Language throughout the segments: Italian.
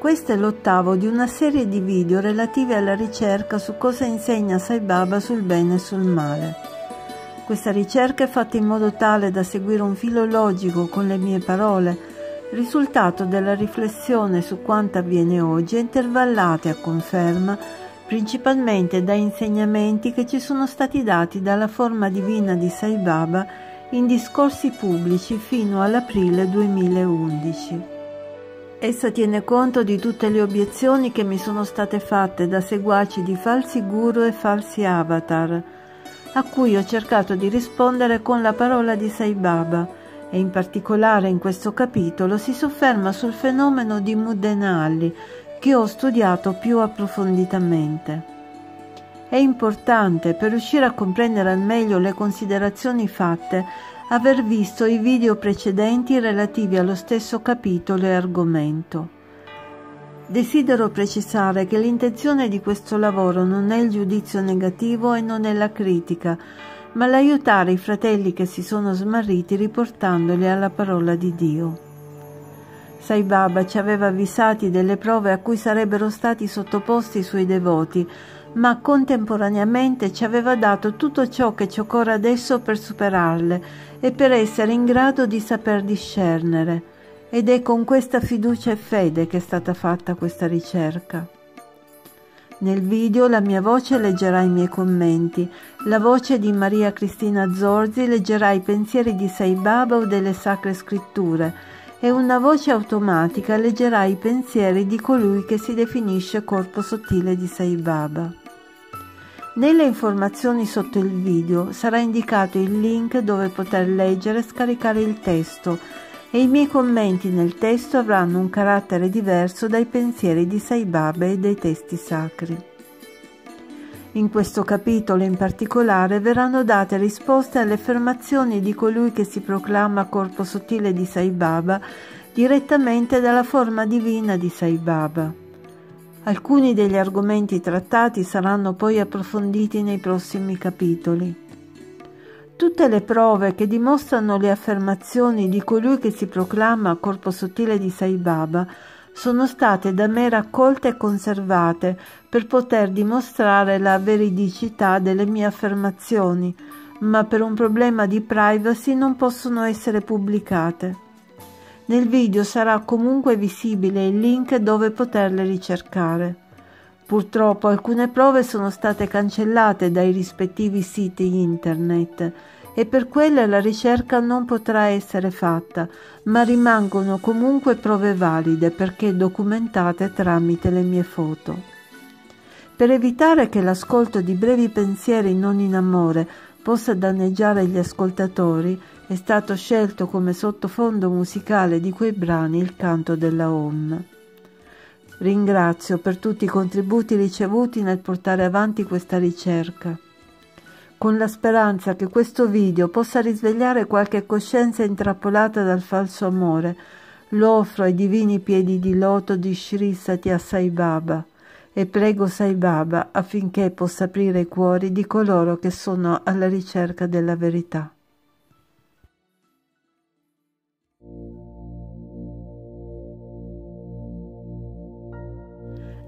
Questo è l'ottavo di una serie di video relativi alla ricerca su cosa insegna Sai Baba sul bene e sul male. Questa ricerca è fatta in modo tale da seguire un filo logico con le mie parole, risultato della riflessione su quanto avviene oggi e intervallate a conferma principalmente da insegnamenti che ci sono stati dati dalla forma divina di Sai Baba in discorsi pubblici fino all'aprile 2011. Essa tiene conto di tutte le obiezioni che mi sono state fatte da seguaci di falsi guru e falsi avatar, a cui ho cercato di rispondere con la parola di Sai Baba e in particolare in questo capitolo si sofferma sul fenomeno di Mudenali che ho studiato più approfonditamente. È importante per riuscire a comprendere al meglio le considerazioni fatte aver visto i video precedenti relativi allo stesso capitolo e argomento. Desidero precisare che l'intenzione di questo lavoro non è il giudizio negativo e non è la critica, ma l'aiutare i fratelli che si sono smarriti riportandoli alla parola di Dio. Sai Baba ci aveva avvisati delle prove a cui sarebbero stati sottoposti i suoi devoti, ma contemporaneamente ci aveva dato tutto ciò che ci occorre adesso per superarle e per essere in grado di saper discernere. Ed è con questa fiducia e fede che è stata fatta questa ricerca. Nel video la mia voce leggerà i miei commenti, la voce di Maria Cristina Zorzi leggerà i pensieri di Sai Baba o delle Sacre Scritture e una voce automatica leggerà i pensieri di colui che si definisce corpo sottile di Sai Baba. Nelle informazioni sotto il video sarà indicato il link dove poter leggere e scaricare il testo e i miei commenti nel testo avranno un carattere diverso dai pensieri di Sai Baba e dei testi sacri. In questo capitolo in particolare verranno date risposte alle affermazioni di colui che si proclama corpo sottile di Sai Baba direttamente dalla forma divina di Sai Baba. Alcuni degli argomenti trattati saranno poi approfonditi nei prossimi capitoli. Tutte le prove che dimostrano le affermazioni di colui che si proclama corpo sottile di Sai Baba sono state da me raccolte e conservate per poter dimostrare la veridicità delle mie affermazioni, ma per un problema di privacy non possono essere pubblicate. Nel video sarà comunque visibile il link dove poterle ricercare. Purtroppo alcune prove sono state cancellate dai rispettivi siti internet e per quelle la ricerca non potrà essere fatta, ma rimangono comunque prove valide perché documentate tramite le mie foto. Per evitare che l'ascolto di brevi pensieri non in amore possa danneggiare gli ascoltatori, è stato scelto come sottofondo musicale di quei brani il canto della Om. Ringrazio per tutti i contributi ricevuti nel portare avanti questa ricerca, con la speranza che questo video possa risvegliare qualche coscienza intrappolata dal falso amore. Lo offro ai divini piedi di loto di Sri Satya Sai Baba e prego Sai Baba affinché possa aprire i cuori di coloro che sono alla ricerca della verità.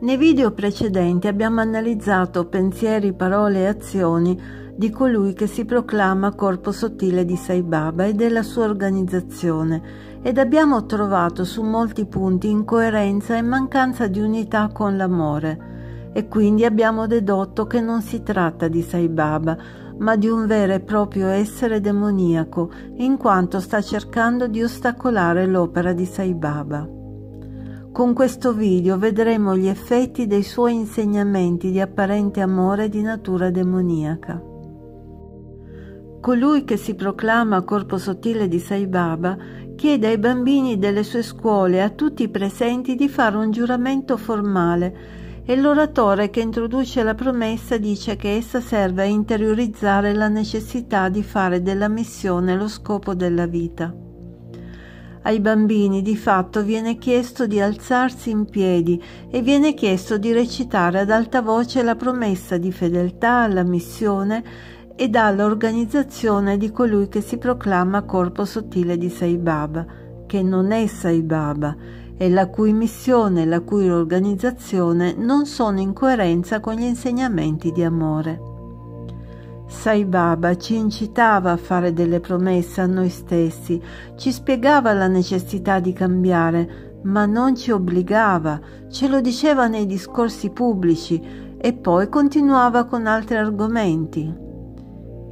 Nei video precedenti abbiamo analizzato pensieri, parole e azioni di colui che si proclama corpo sottile di Sai Baba e della sua organizzazione ed abbiamo trovato su molti punti incoerenza e mancanza di unità con l'amore e quindi abbiamo dedotto che non si tratta di Sai Baba ma di un vero e proprio essere demoniaco in quanto sta cercando di ostacolare l'opera di Sai Baba. Con questo video vedremo gli effetti dei suoi insegnamenti di apparente amore di natura demoniaca. Colui che si proclama corpo sottile di Sai Baba chiede ai bambini delle sue scuole e a tutti i presenti di fare un giuramento formale e l'oratore che introduce la promessa dice che essa serve a interiorizzare la necessità di fare della missione lo scopo della vita. Ai bambini di fatto viene chiesto di alzarsi in piedi e viene chiesto di recitare ad alta voce la promessa di fedeltà alla missione e all'organizzazione di colui che si proclama corpo sottile di Sai Baba, che non è Sai Baba, e la cui missione e la cui organizzazione non sono in coerenza con gli insegnamenti di amore. Sai Baba ci incitava a fare delle promesse a noi stessi, ci spiegava la necessità di cambiare, ma non ci obbligava, ce lo diceva nei discorsi pubblici e poi continuava con altri argomenti.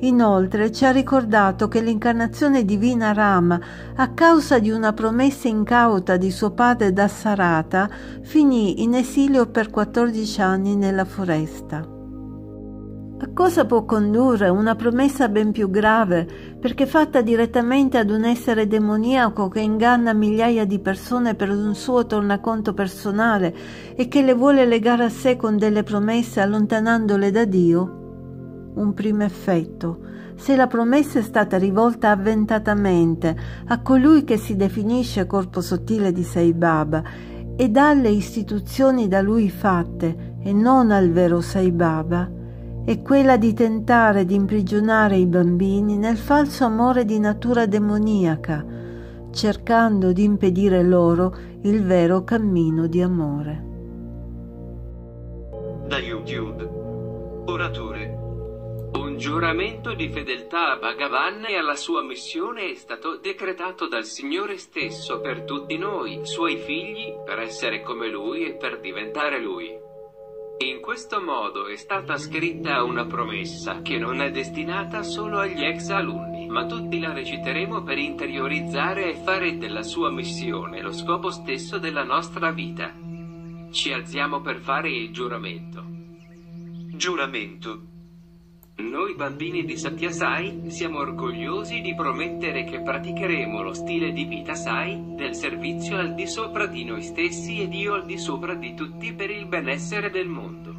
Inoltre ci ha ricordato che l'incarnazione divina Rama, a causa di una promessa incauta di suo padre Dassarata, finì in esilio per 14 anni nella foresta. A cosa può condurre una promessa ben più grave, perché fatta direttamente ad un essere demoniaco che inganna migliaia di persone per un suo tornaconto personale e che le vuole legare a sé con delle promesse allontanandole da Dio? un primo effetto, se la promessa è stata rivolta avventatamente a colui che si definisce corpo sottile di Sai Baba e dalle istituzioni da lui fatte e non al vero Sai Baba, è quella di tentare di imprigionare i bambini nel falso amore di natura demoniaca, cercando di impedire loro il vero cammino di amore. Da YouTube. Oratore un giuramento di fedeltà a Bhagavan e alla sua missione è stato decretato dal Signore stesso per tutti noi, suoi figli, per essere come Lui e per diventare Lui. In questo modo è stata scritta una promessa che non è destinata solo agli ex alunni, ma tutti la reciteremo per interiorizzare e fare della sua missione lo scopo stesso della nostra vita. Ci alziamo per fare il giuramento. Giuramento. Noi bambini di Satya Sai siamo orgogliosi di promettere che praticheremo lo stile di vita Sai, del servizio al di sopra di noi stessi ed io al di sopra di tutti per il benessere del mondo.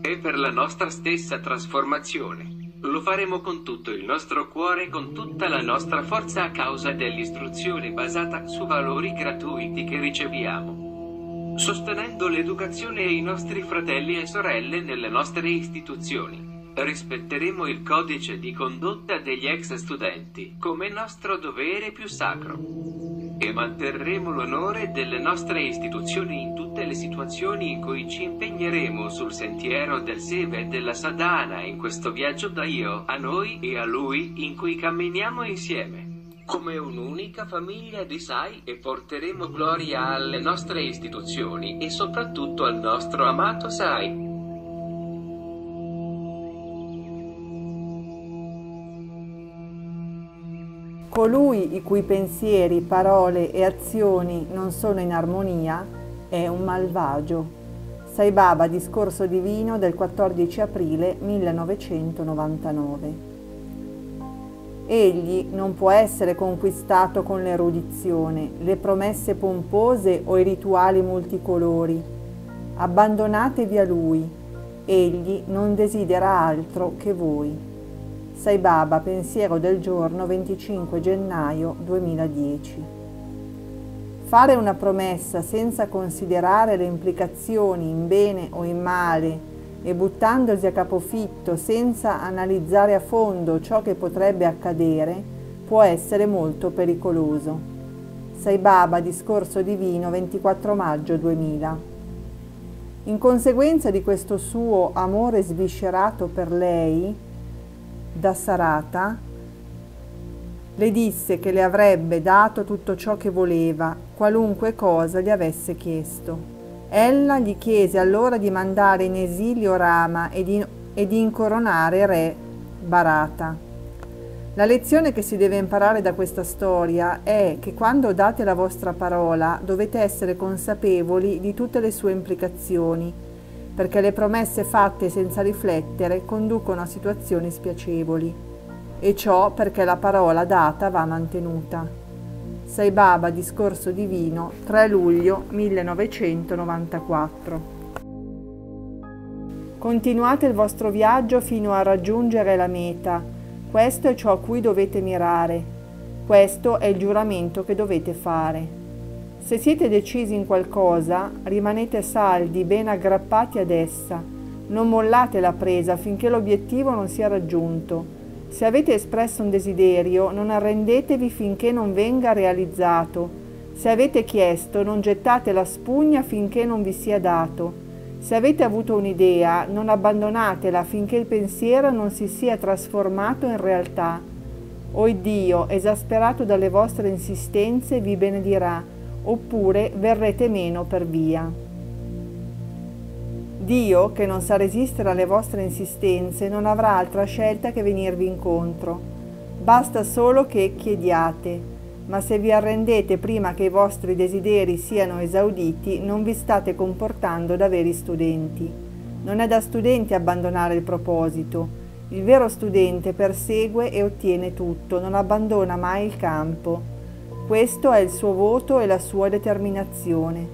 E per la nostra stessa trasformazione. Lo faremo con tutto il nostro cuore e con tutta la nostra forza a causa dell'istruzione basata su valori gratuiti che riceviamo. Sostenendo l'educazione e i nostri fratelli e sorelle nelle nostre istituzioni. Rispetteremo il codice di condotta degli ex studenti, come nostro dovere più sacro. E manterremo l'onore delle nostre istituzioni in tutte le situazioni in cui ci impegneremo sul sentiero del Seve e della Sadhana in questo viaggio da io a noi e a lui in cui camminiamo insieme come un'unica famiglia di Sai e porteremo gloria alle nostre istituzioni e soprattutto al nostro amato Sai. Colui i cui pensieri, parole e azioni non sono in armonia è un malvagio. Sai Baba, discorso divino del 14 aprile 1999. Egli non può essere conquistato con l'erudizione, le promesse pompose o i rituali multicolori. Abbandonatevi a lui, egli non desidera altro che voi. Sai Baba, pensiero del giorno 25 gennaio 2010. Fare una promessa senza considerare le implicazioni in bene o in male e buttandosi a capofitto senza analizzare a fondo ciò che potrebbe accadere può essere molto pericoloso. Sai Baba, discorso divino 24 maggio 2000. In conseguenza di questo suo amore sviscerato per lei, da Sarata, le disse che le avrebbe dato tutto ciò che voleva, qualunque cosa gli avesse chiesto. Ella gli chiese allora di mandare in esilio Rama e di, e di incoronare re Barata. La lezione che si deve imparare da questa storia è che quando date la vostra parola dovete essere consapevoli di tutte le sue implicazioni perché le promesse fatte senza riflettere conducono a situazioni spiacevoli, e ciò perché la parola data va mantenuta. Sai Baba, discorso divino, 3 luglio 1994. Continuate il vostro viaggio fino a raggiungere la meta. Questo è ciò a cui dovete mirare. Questo è il giuramento che dovete fare. Se siete decisi in qualcosa, rimanete saldi, ben aggrappati ad essa. Non mollate la presa finché l'obiettivo non sia raggiunto. Se avete espresso un desiderio, non arrendetevi finché non venga realizzato. Se avete chiesto, non gettate la spugna finché non vi sia dato. Se avete avuto un'idea, non abbandonatela finché il pensiero non si sia trasformato in realtà. O Dio, esasperato dalle vostre insistenze, vi benedirà, oppure verrete meno per via. Dio, che non sa resistere alle vostre insistenze, non avrà altra scelta che venirvi incontro. Basta solo che chiediate ma se vi arrendete prima che i vostri desideri siano esauditi, non vi state comportando da veri studenti. Non è da studenti abbandonare il proposito. Il vero studente persegue e ottiene tutto, non abbandona mai il campo. Questo è il suo voto e la sua determinazione.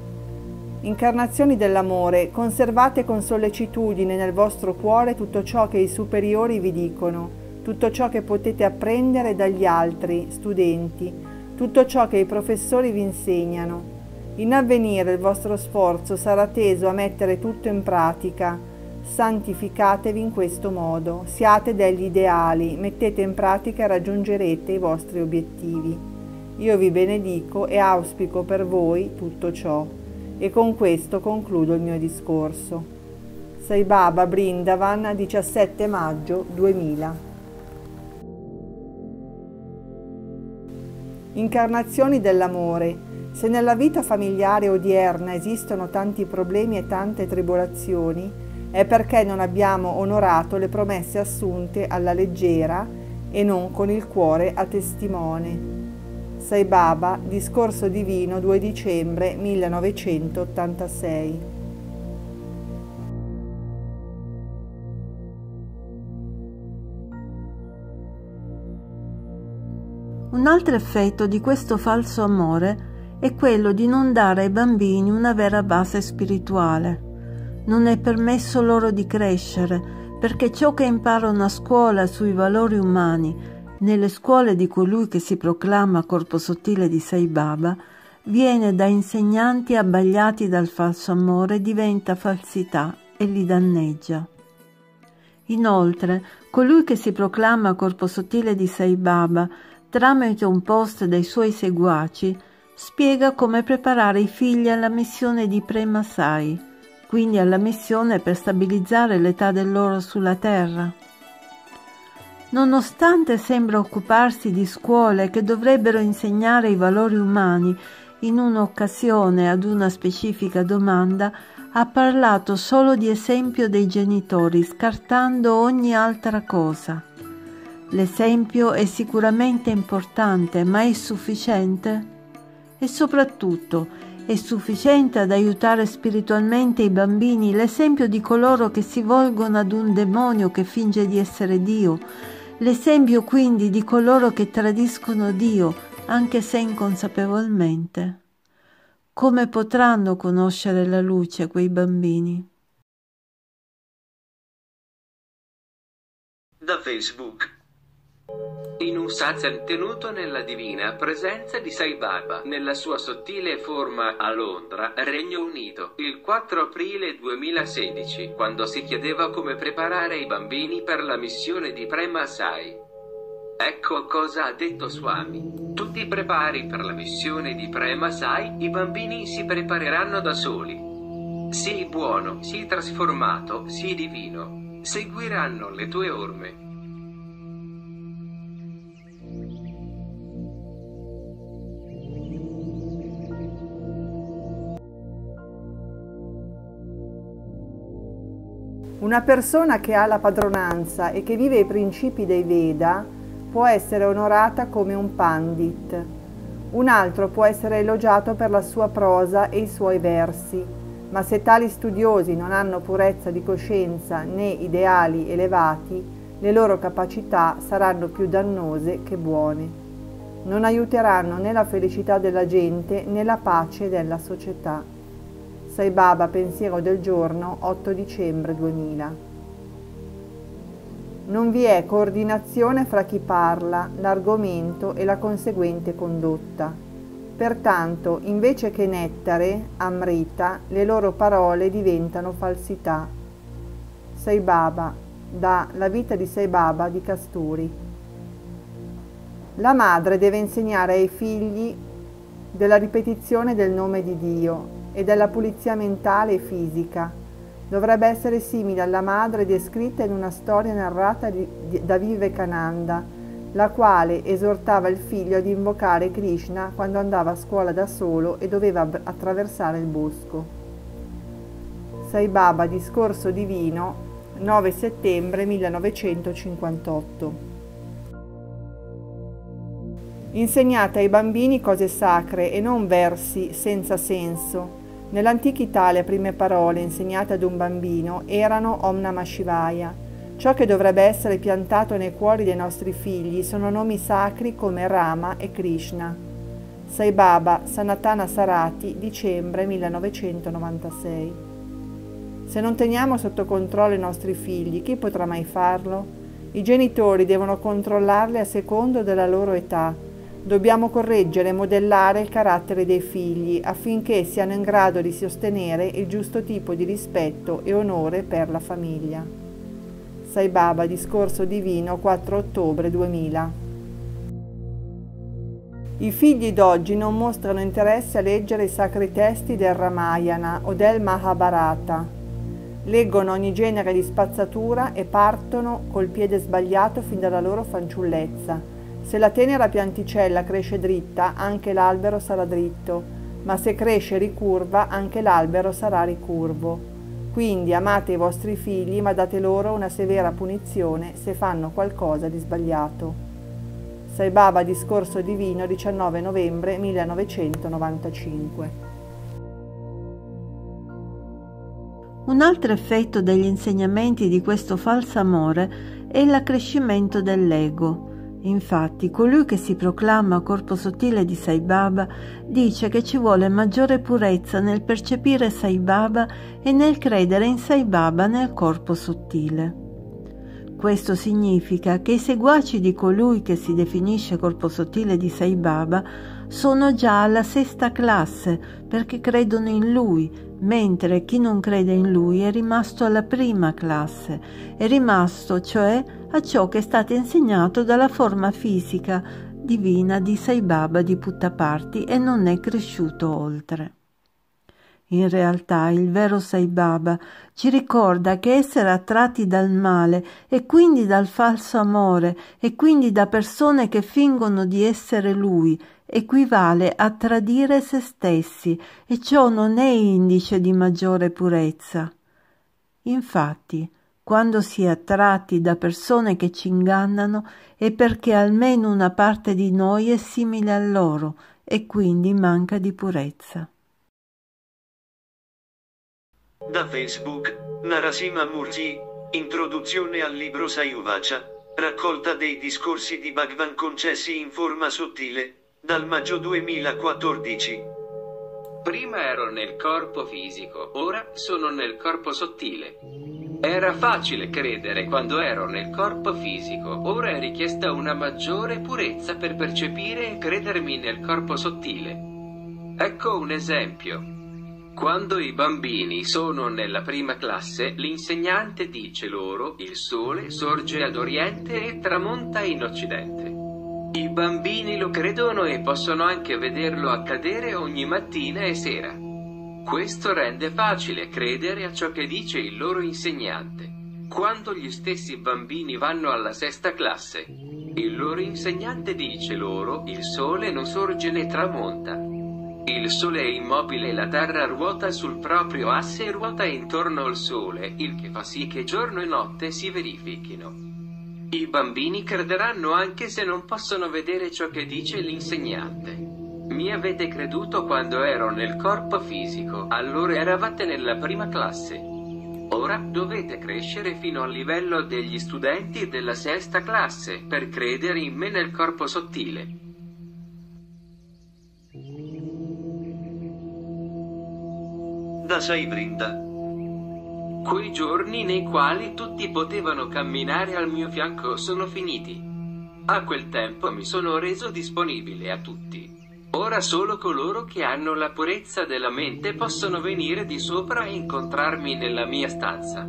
Incarnazioni dell'amore, conservate con sollecitudine nel vostro cuore tutto ciò che i superiori vi dicono, tutto ciò che potete apprendere dagli altri, studenti, tutto ciò che i professori vi insegnano. In avvenire il vostro sforzo sarà teso a mettere tutto in pratica. Santificatevi in questo modo, siate degli ideali, mettete in pratica e raggiungerete i vostri obiettivi. Io vi benedico e auspico per voi tutto ciò. E con questo concludo il mio discorso. Sai Baba Brindavan 17 maggio 2000 Incarnazioni dell'amore. Se nella vita familiare odierna esistono tanti problemi e tante tribolazioni, è perché non abbiamo onorato le promesse assunte alla leggera e non con il cuore a testimone. Sai Baba, Discorso Divino 2 dicembre 1986 Un altro effetto di questo falso amore è quello di non dare ai bambini una vera base spirituale. Non è permesso loro di crescere perché ciò che imparano a scuola sui valori umani, nelle scuole di colui che si proclama corpo sottile di Sai Baba, viene da insegnanti abbagliati dal falso amore, diventa falsità e li danneggia. Inoltre, colui che si proclama corpo sottile di Sai Baba tramite un post dei suoi seguaci, spiega come preparare i figli alla missione di Prema Sai, quindi alla missione per stabilizzare l'età del loro sulla Terra. Nonostante sembra occuparsi di scuole che dovrebbero insegnare i valori umani, in un'occasione ad una specifica domanda ha parlato solo di esempio dei genitori, scartando ogni altra cosa. L'esempio è sicuramente importante, ma è sufficiente? E soprattutto, è sufficiente ad aiutare spiritualmente i bambini l'esempio di coloro che si volgono ad un demonio che finge di essere Dio, l'esempio quindi di coloro che tradiscono Dio, anche se inconsapevolmente? Come potranno conoscere la luce quei bambini? Da Facebook in un satsang tenuto nella divina presenza di Sai Baba, nella sua sottile forma a Londra, Regno Unito, il 4 aprile 2016, quando si chiedeva come preparare i bambini per la missione di Prema Sai. Ecco cosa ha detto Swami. Tu ti prepari per la missione di Prema Sai, i bambini si prepareranno da soli. Sii buono, sii trasformato, sii divino. Seguiranno le tue orme. Una persona che ha la padronanza e che vive i principi dei Veda può essere onorata come un pandit. Un altro può essere elogiato per la sua prosa e i suoi versi, ma se tali studiosi non hanno purezza di coscienza né ideali elevati, le loro capacità saranno più dannose che buone. Non aiuteranno né la felicità della gente né la pace della società. Sai Baba Pensiero del giorno 8 dicembre 2000. Non vi è coordinazione fra chi parla, l'argomento e la conseguente condotta. Pertanto, invece che nettare, amrita, le loro parole diventano falsità. Sai Baba, da La vita di Sai Baba di Casturi. La madre deve insegnare ai figli della ripetizione del nome di Dio e della pulizia mentale e fisica. Dovrebbe essere simile alla madre descritta in una storia narrata da Vivekananda, la quale esortava il figlio ad invocare Krishna quando andava a scuola da solo e doveva attraversare il bosco. Sai Baba, Discorso Divino, 9 settembre 1958. Insegnate ai bambini cose sacre e non versi senza senso. Nell'antica Italia le prime parole insegnate ad un bambino erano Om Namah. Ciò che dovrebbe essere piantato nei cuori dei nostri figli sono nomi sacri come Rama e Krishna. Sai Baba, Sanatana Sarati, dicembre 1996. Se non teniamo sotto controllo i nostri figli, chi potrà mai farlo? I genitori devono controllarli a secondo della loro età. Dobbiamo correggere e modellare il carattere dei figli affinché siano in grado di sostenere il giusto tipo di rispetto e onore per la famiglia. Sai Baba, Discorso Divino, 4 ottobre 2000. I figli d'oggi non mostrano interesse a leggere i sacri testi del Ramayana o del Mahabharata leggono ogni genere di spazzatura e partono col piede sbagliato fin dalla loro fanciullezza. Se la tenera pianticella cresce dritta, anche l'albero sarà dritto, ma se cresce ricurva, anche l'albero sarà ricurvo. Quindi amate i vostri figli, ma date loro una severa punizione se fanno qualcosa di sbagliato. Sai Baba Discorso Divino 19 novembre 1995 Un altro effetto degli insegnamenti di questo falso amore è l'accrescimento dell'ego. Infatti, colui che si proclama corpo sottile di Sai Baba dice che ci vuole maggiore purezza nel percepire Sai Baba e nel credere in Sai Baba nel corpo sottile. Questo significa che i seguaci di colui che si definisce corpo sottile di Sai Baba sono già alla sesta classe perché credono in lui mentre chi non crede in lui è rimasto alla prima classe, è rimasto cioè a ciò che è stato insegnato dalla forma fisica divina di Sai Baba di Puttaparti e non è cresciuto oltre. In realtà il vero Sai Baba ci ricorda che essere attratti dal male e quindi dal falso amore e quindi da persone che fingono di essere lui equivale a tradire se stessi e ciò non è indice di maggiore purezza. Infatti, quando si è attratti da persone che ci ingannano è perché almeno una parte di noi è simile a loro e quindi manca di purezza. Da Facebook, Narasima Murti, Introduzione al libro Sayuvacha, raccolta dei discorsi di Bhagwan concessi in forma sottile, dal maggio 2014. Prima ero nel corpo fisico, ora sono nel corpo sottile. Era facile credere quando ero nel corpo fisico, ora è richiesta una maggiore purezza per percepire e credermi nel corpo sottile. Ecco un esempio. Quando i bambini sono nella prima classe, l'insegnante dice loro il sole sorge ad oriente e tramonta in occidente. I bambini lo credono e possono anche vederlo accadere ogni mattina e sera. Questo rende facile credere a ciò che dice il loro insegnante. Quando gli stessi bambini vanno alla sesta classe, il loro insegnante dice loro il sole non sorge né tramonta. Il sole è immobile e la terra ruota sul proprio asse e ruota intorno al sole, il che fa sì che giorno e notte si verifichino. I bambini crederanno anche se non possono vedere ciò che dice l'insegnante. Mi avete creduto quando ero nel corpo fisico, allora eravate nella prima classe. Ora dovete crescere fino al livello degli studenti della sesta classe per credere in me nel corpo sottile. Da Sai Brinda Quei giorni nei quali tutti potevano camminare al mio fianco sono finiti. A quel tempo mi sono reso disponibile a tutti. Ora solo coloro che hanno la purezza della mente possono venire di sopra e incontrarmi nella mia stanza.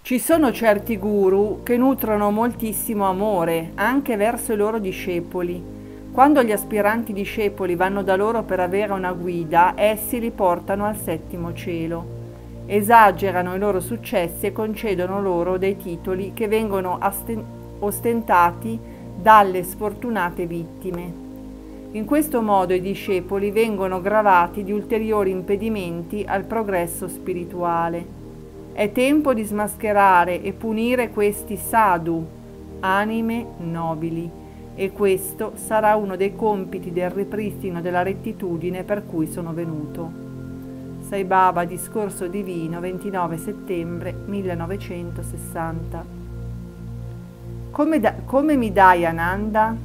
Ci sono certi guru che nutrono moltissimo amore anche verso i loro discepoli. Quando gli aspiranti discepoli vanno da loro per avere una guida, essi li portano al settimo cielo. Esagerano i loro successi e concedono loro dei titoli che vengono ostentati dalle sfortunate vittime. In questo modo i discepoli vengono gravati di ulteriori impedimenti al progresso spirituale. È tempo di smascherare e punire questi sadhu, anime nobili, e questo sarà uno dei compiti del ripristino della rettitudine per cui sono venuto. Sai Baba, Discorso Divino, 29 settembre 1960. Come, da, come mi dai Ananda?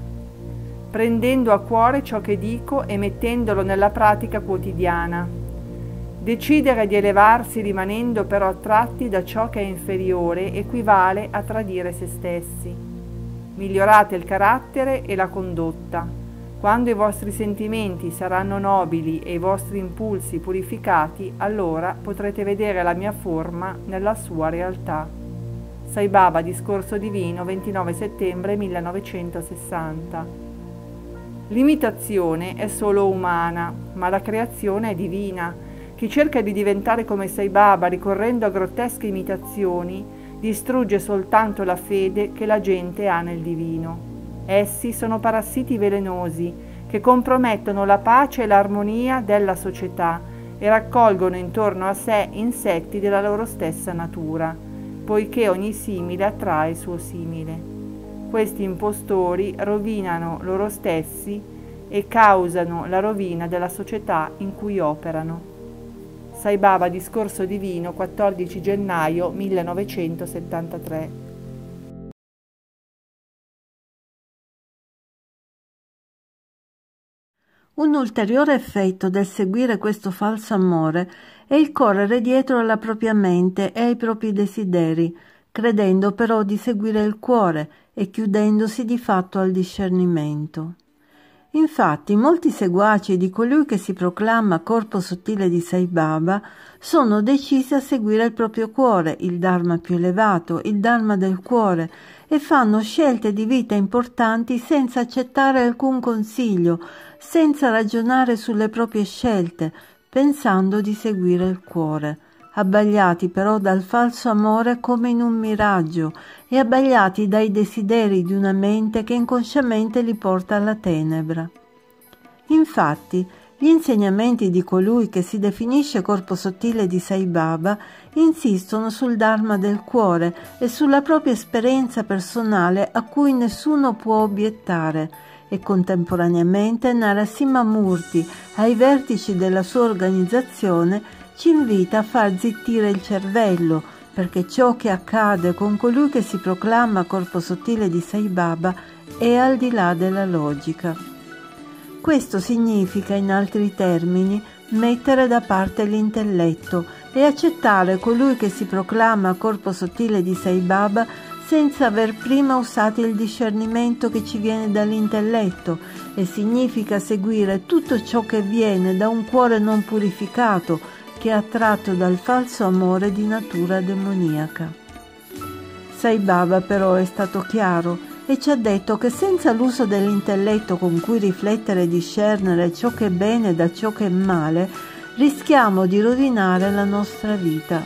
prendendo a cuore ciò che dico e mettendolo nella pratica quotidiana. Decidere di elevarsi rimanendo però attratti da ciò che è inferiore equivale a tradire se stessi. Migliorate il carattere e la condotta. Quando i vostri sentimenti saranno nobili e i vostri impulsi purificati, allora potrete vedere la mia forma nella sua realtà. Sai Baba, Discorso Divino, 29 settembre 1960 L'imitazione è solo umana, ma la creazione è divina. Chi cerca di diventare come Sai Baba ricorrendo a grottesche imitazioni distrugge soltanto la fede che la gente ha nel divino. Essi sono parassiti velenosi che compromettono la pace e l'armonia della società e raccolgono intorno a sé insetti della loro stessa natura, poiché ogni simile attrae il suo simile. Questi impostori rovinano loro stessi e causano la rovina della società in cui operano. Sai Discorso Divino 14 gennaio 1973 Un ulteriore effetto del seguire questo falso amore è il correre dietro alla propria mente e ai propri desideri, credendo però di seguire il cuore e chiudendosi di fatto al discernimento. Infatti molti seguaci di colui che si proclama corpo sottile di Sai Baba sono decisi a seguire il proprio cuore, il Dharma più elevato, il Dharma del cuore, e fanno scelte di vita importanti senza accettare alcun consiglio, senza ragionare sulle proprie scelte, pensando di seguire il cuore abbagliati però dal falso amore come in un miraggio e abbagliati dai desideri di una mente che inconsciamente li porta alla tenebra. Infatti, gli insegnamenti di colui che si definisce corpo sottile di Sai Baba insistono sul Dharma del cuore e sulla propria esperienza personale a cui nessuno può obiettare e contemporaneamente Narasimha Murti, ai vertici della sua organizzazione, ci invita a far zittire il cervello, perché ciò che accade con colui che si proclama corpo sottile di Sai Baba è al di là della logica. Questo significa, in altri termini, mettere da parte l'intelletto e accettare colui che si proclama corpo sottile di Sai Baba senza aver prima usato il discernimento che ci viene dall'intelletto e significa seguire tutto ciò che viene da un cuore non purificato, che è attratto dal falso amore di natura demoniaca. Sai Baba però è stato chiaro e ci ha detto che senza l'uso dell'intelletto con cui riflettere e discernere ciò che è bene da ciò che è male, rischiamo di rovinare la nostra vita.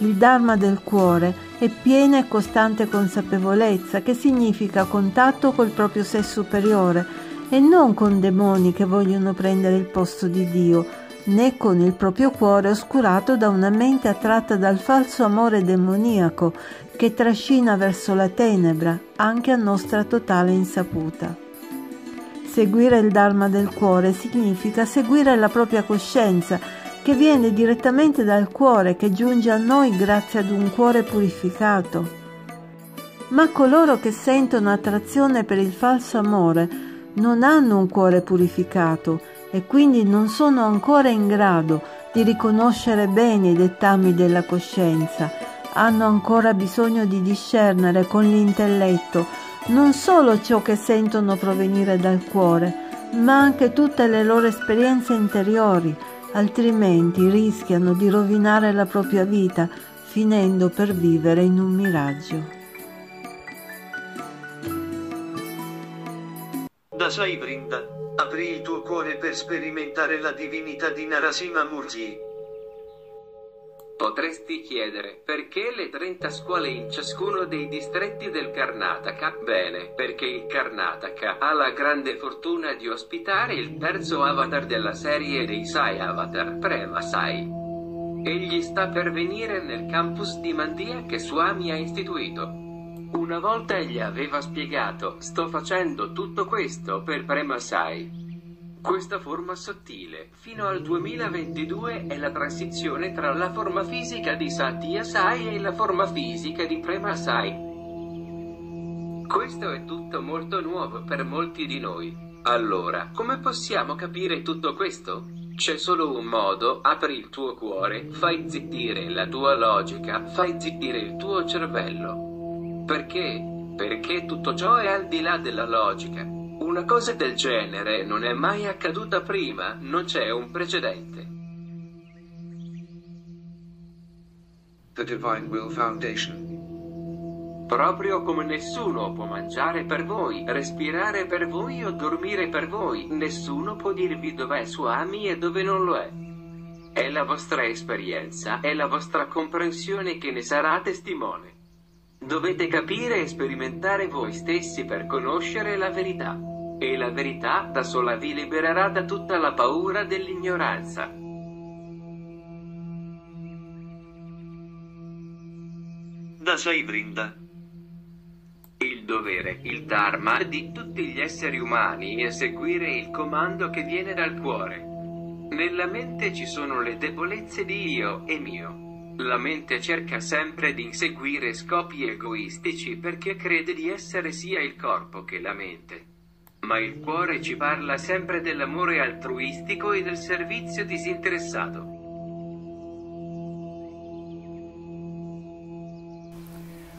Il Dharma del cuore è piena e costante consapevolezza, che significa contatto col proprio sé superiore e non con demoni che vogliono prendere il posto di Dio, né con il proprio cuore oscurato da una mente attratta dal falso amore demoniaco che trascina verso la tenebra anche a nostra totale insaputa. Seguire il Dharma del cuore significa seguire la propria coscienza che viene direttamente dal cuore che giunge a noi grazie ad un cuore purificato. Ma coloro che sentono attrazione per il falso amore non hanno un cuore purificato, e quindi non sono ancora in grado di riconoscere bene i dettami della coscienza, hanno ancora bisogno di discernere con l'intelletto non solo ciò che sentono provenire dal cuore, ma anche tutte le loro esperienze interiori, altrimenti rischiano di rovinare la propria vita finendo per vivere in un miraggio. Da Sai Brinda, apri il tuo cuore per sperimentare la divinità di Narasimha Murti. Potresti chiedere perché le 30 scuole in ciascuno dei distretti del Karnataka? Bene, perché il Karnataka ha la grande fortuna di ospitare il terzo avatar della serie dei Sai Avatar, Prema Sai. Egli sta per venire nel campus di Mandia che Swami ha istituito. Una volta egli aveva spiegato, sto facendo tutto questo per Prema Sai. Questa forma sottile, fino al 2022, è la transizione tra la forma fisica di Satya Sai e la forma fisica di Prema Sai. Questo è tutto molto nuovo per molti di noi. Allora, come possiamo capire tutto questo? C'è solo un modo, apri il tuo cuore, fai zittire la tua logica, fai zittire il tuo cervello. Perché? Perché tutto ciò è al di là della logica. Una cosa del genere non è mai accaduta prima, non c'è un precedente. The Divine Will Foundation. Proprio come nessuno può mangiare per voi, respirare per voi o dormire per voi, nessuno può dirvi dov'è Suami e dove non lo è. È la vostra esperienza, è la vostra comprensione che ne sarà testimone. Dovete capire e sperimentare voi stessi per conoscere la verità. E la verità da sola vi libererà da tutta la paura dell'ignoranza. Da Sai Brinda. Il dovere, il dharma di tutti gli esseri umani è seguire il comando che viene dal cuore. Nella mente ci sono le debolezze di io e mio. La mente cerca sempre di inseguire scopi egoistici perché crede di essere sia il corpo che la mente ma il cuore ci parla sempre dell'amore altruistico e del servizio disinteressato.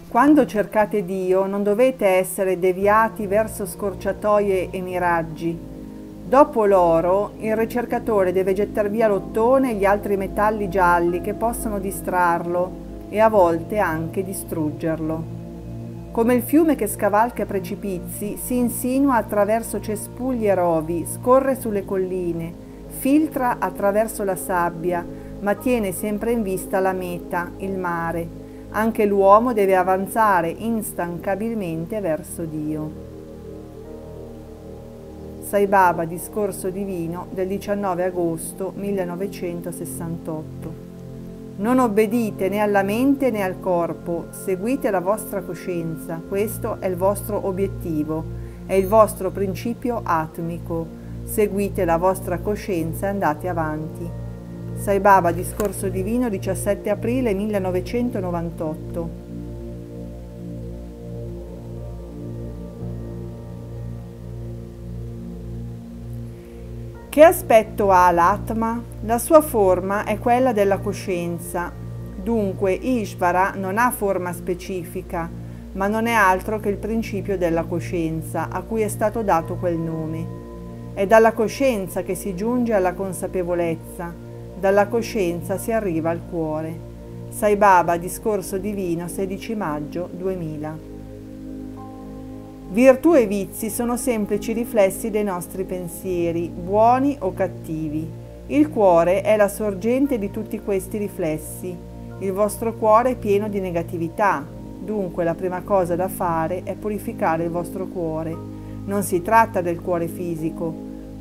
Quando cercate Dio non dovete essere deviati verso scorciatoie e miraggi. Dopo l'oro, il ricercatore deve gettar via l'ottone e gli altri metalli gialli che possono distrarlo e a volte anche distruggerlo. Come il fiume che scavalca precipizi, si insinua attraverso cespugli e rovi, scorre sulle colline, filtra attraverso la sabbia, ma tiene sempre in vista la meta, il mare. Anche l'uomo deve avanzare instancabilmente verso Dio. Sai Baba, discorso divino del 19 agosto 1968. Non obbedite né alla mente né al corpo, seguite la vostra coscienza, questo è il vostro obiettivo, è il vostro principio atmico. Seguite la vostra coscienza e andate avanti. Sai Baba, discorso divino 17 aprile 1998. Che aspetto ha l'Atma? La sua forma è quella della coscienza. Dunque Ishvara non ha forma specifica, ma non è altro che il principio della coscienza, a cui è stato dato quel nome. È dalla coscienza che si giunge alla consapevolezza, dalla coscienza si arriva al cuore. Sai Baba, discorso divino 16 maggio 2000. Virtù e vizi sono semplici riflessi dei nostri pensieri, buoni o cattivi. Il cuore è la sorgente di tutti questi riflessi. Il vostro cuore è pieno di negatività, dunque la prima cosa da fare è purificare il vostro cuore. Non si tratta del cuore fisico.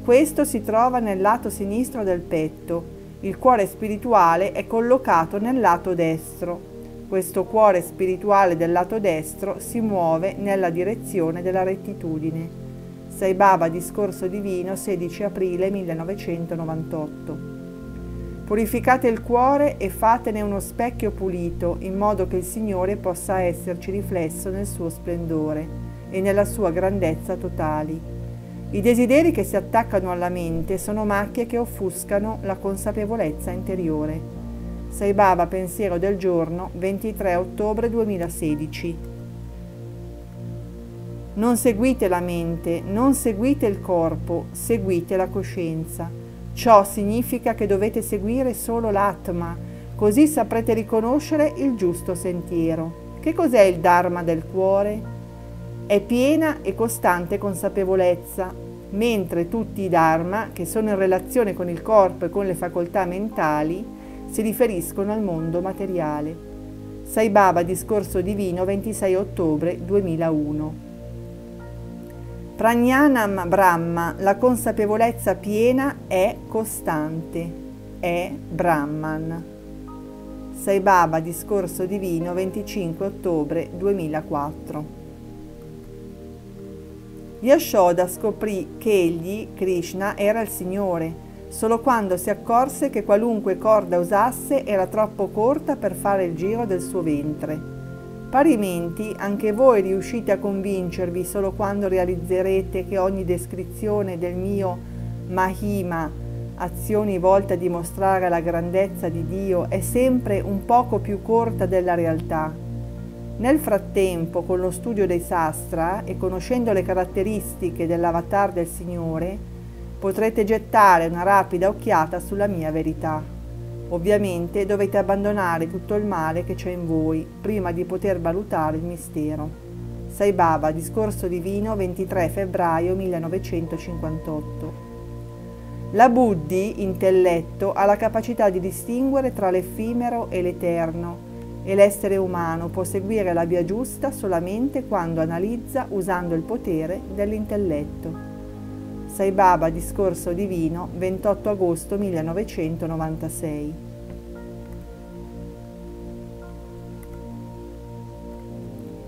Questo si trova nel lato sinistro del petto. Il cuore spirituale è collocato nel lato destro. Questo cuore spirituale del lato destro si muove nella direzione della rettitudine. Sai Baba, discorso divino, 16 aprile 1998. Purificate il cuore e fatene uno specchio pulito, in modo che il Signore possa esserci riflesso nel suo splendore e nella sua grandezza totali. I desideri che si attaccano alla mente sono macchie che offuscano la consapevolezza interiore. Sai Baba Pensiero del giorno 23 ottobre 2016. Non seguite la mente, non seguite il corpo, seguite la coscienza. Ciò significa che dovete seguire solo l'Atma, Così saprete riconoscere il giusto sentiero. Che cos'è il Dharma del cuore? È piena e costante consapevolezza, mentre tutti i Dharma, che sono in relazione con il corpo e con le facoltà mentali, si riferiscono al mondo materiale. Sai Baba, Discorso Divino, 26 ottobre 2001. Pragnanam Brahma, la consapevolezza piena è costante, è Brahman. Sai Baba, Discorso Divino, 25 ottobre 2004. Yashoda scoprì che egli, Krishna, era il Signore, solo quando si accorse che qualunque corda usasse era troppo corta per fare il giro del suo ventre. Parimenti, anche voi riuscite a convincervi solo quando realizzerete che ogni descrizione del mio Mahima azioni volte a dimostrare la grandezza di Dio è sempre un poco più corta della realtà. Nel frattempo, con lo studio dei sastra e conoscendo le caratteristiche dell'avatar del Signore, potrete gettare una rapida occhiata sulla mia verità. Ovviamente dovete abbandonare tutto il male che c'è in voi prima di poter valutare il mistero. Sai Baba, Discorso Divino, 23 febbraio 1958. La buddhi, intelletto, ha la capacità di distinguere tra l'effimero e l'eterno e l'essere umano può seguire la via giusta solamente quando analizza usando il potere dell'intelletto. Sai Baba, Discorso Divino, 28 agosto 1996.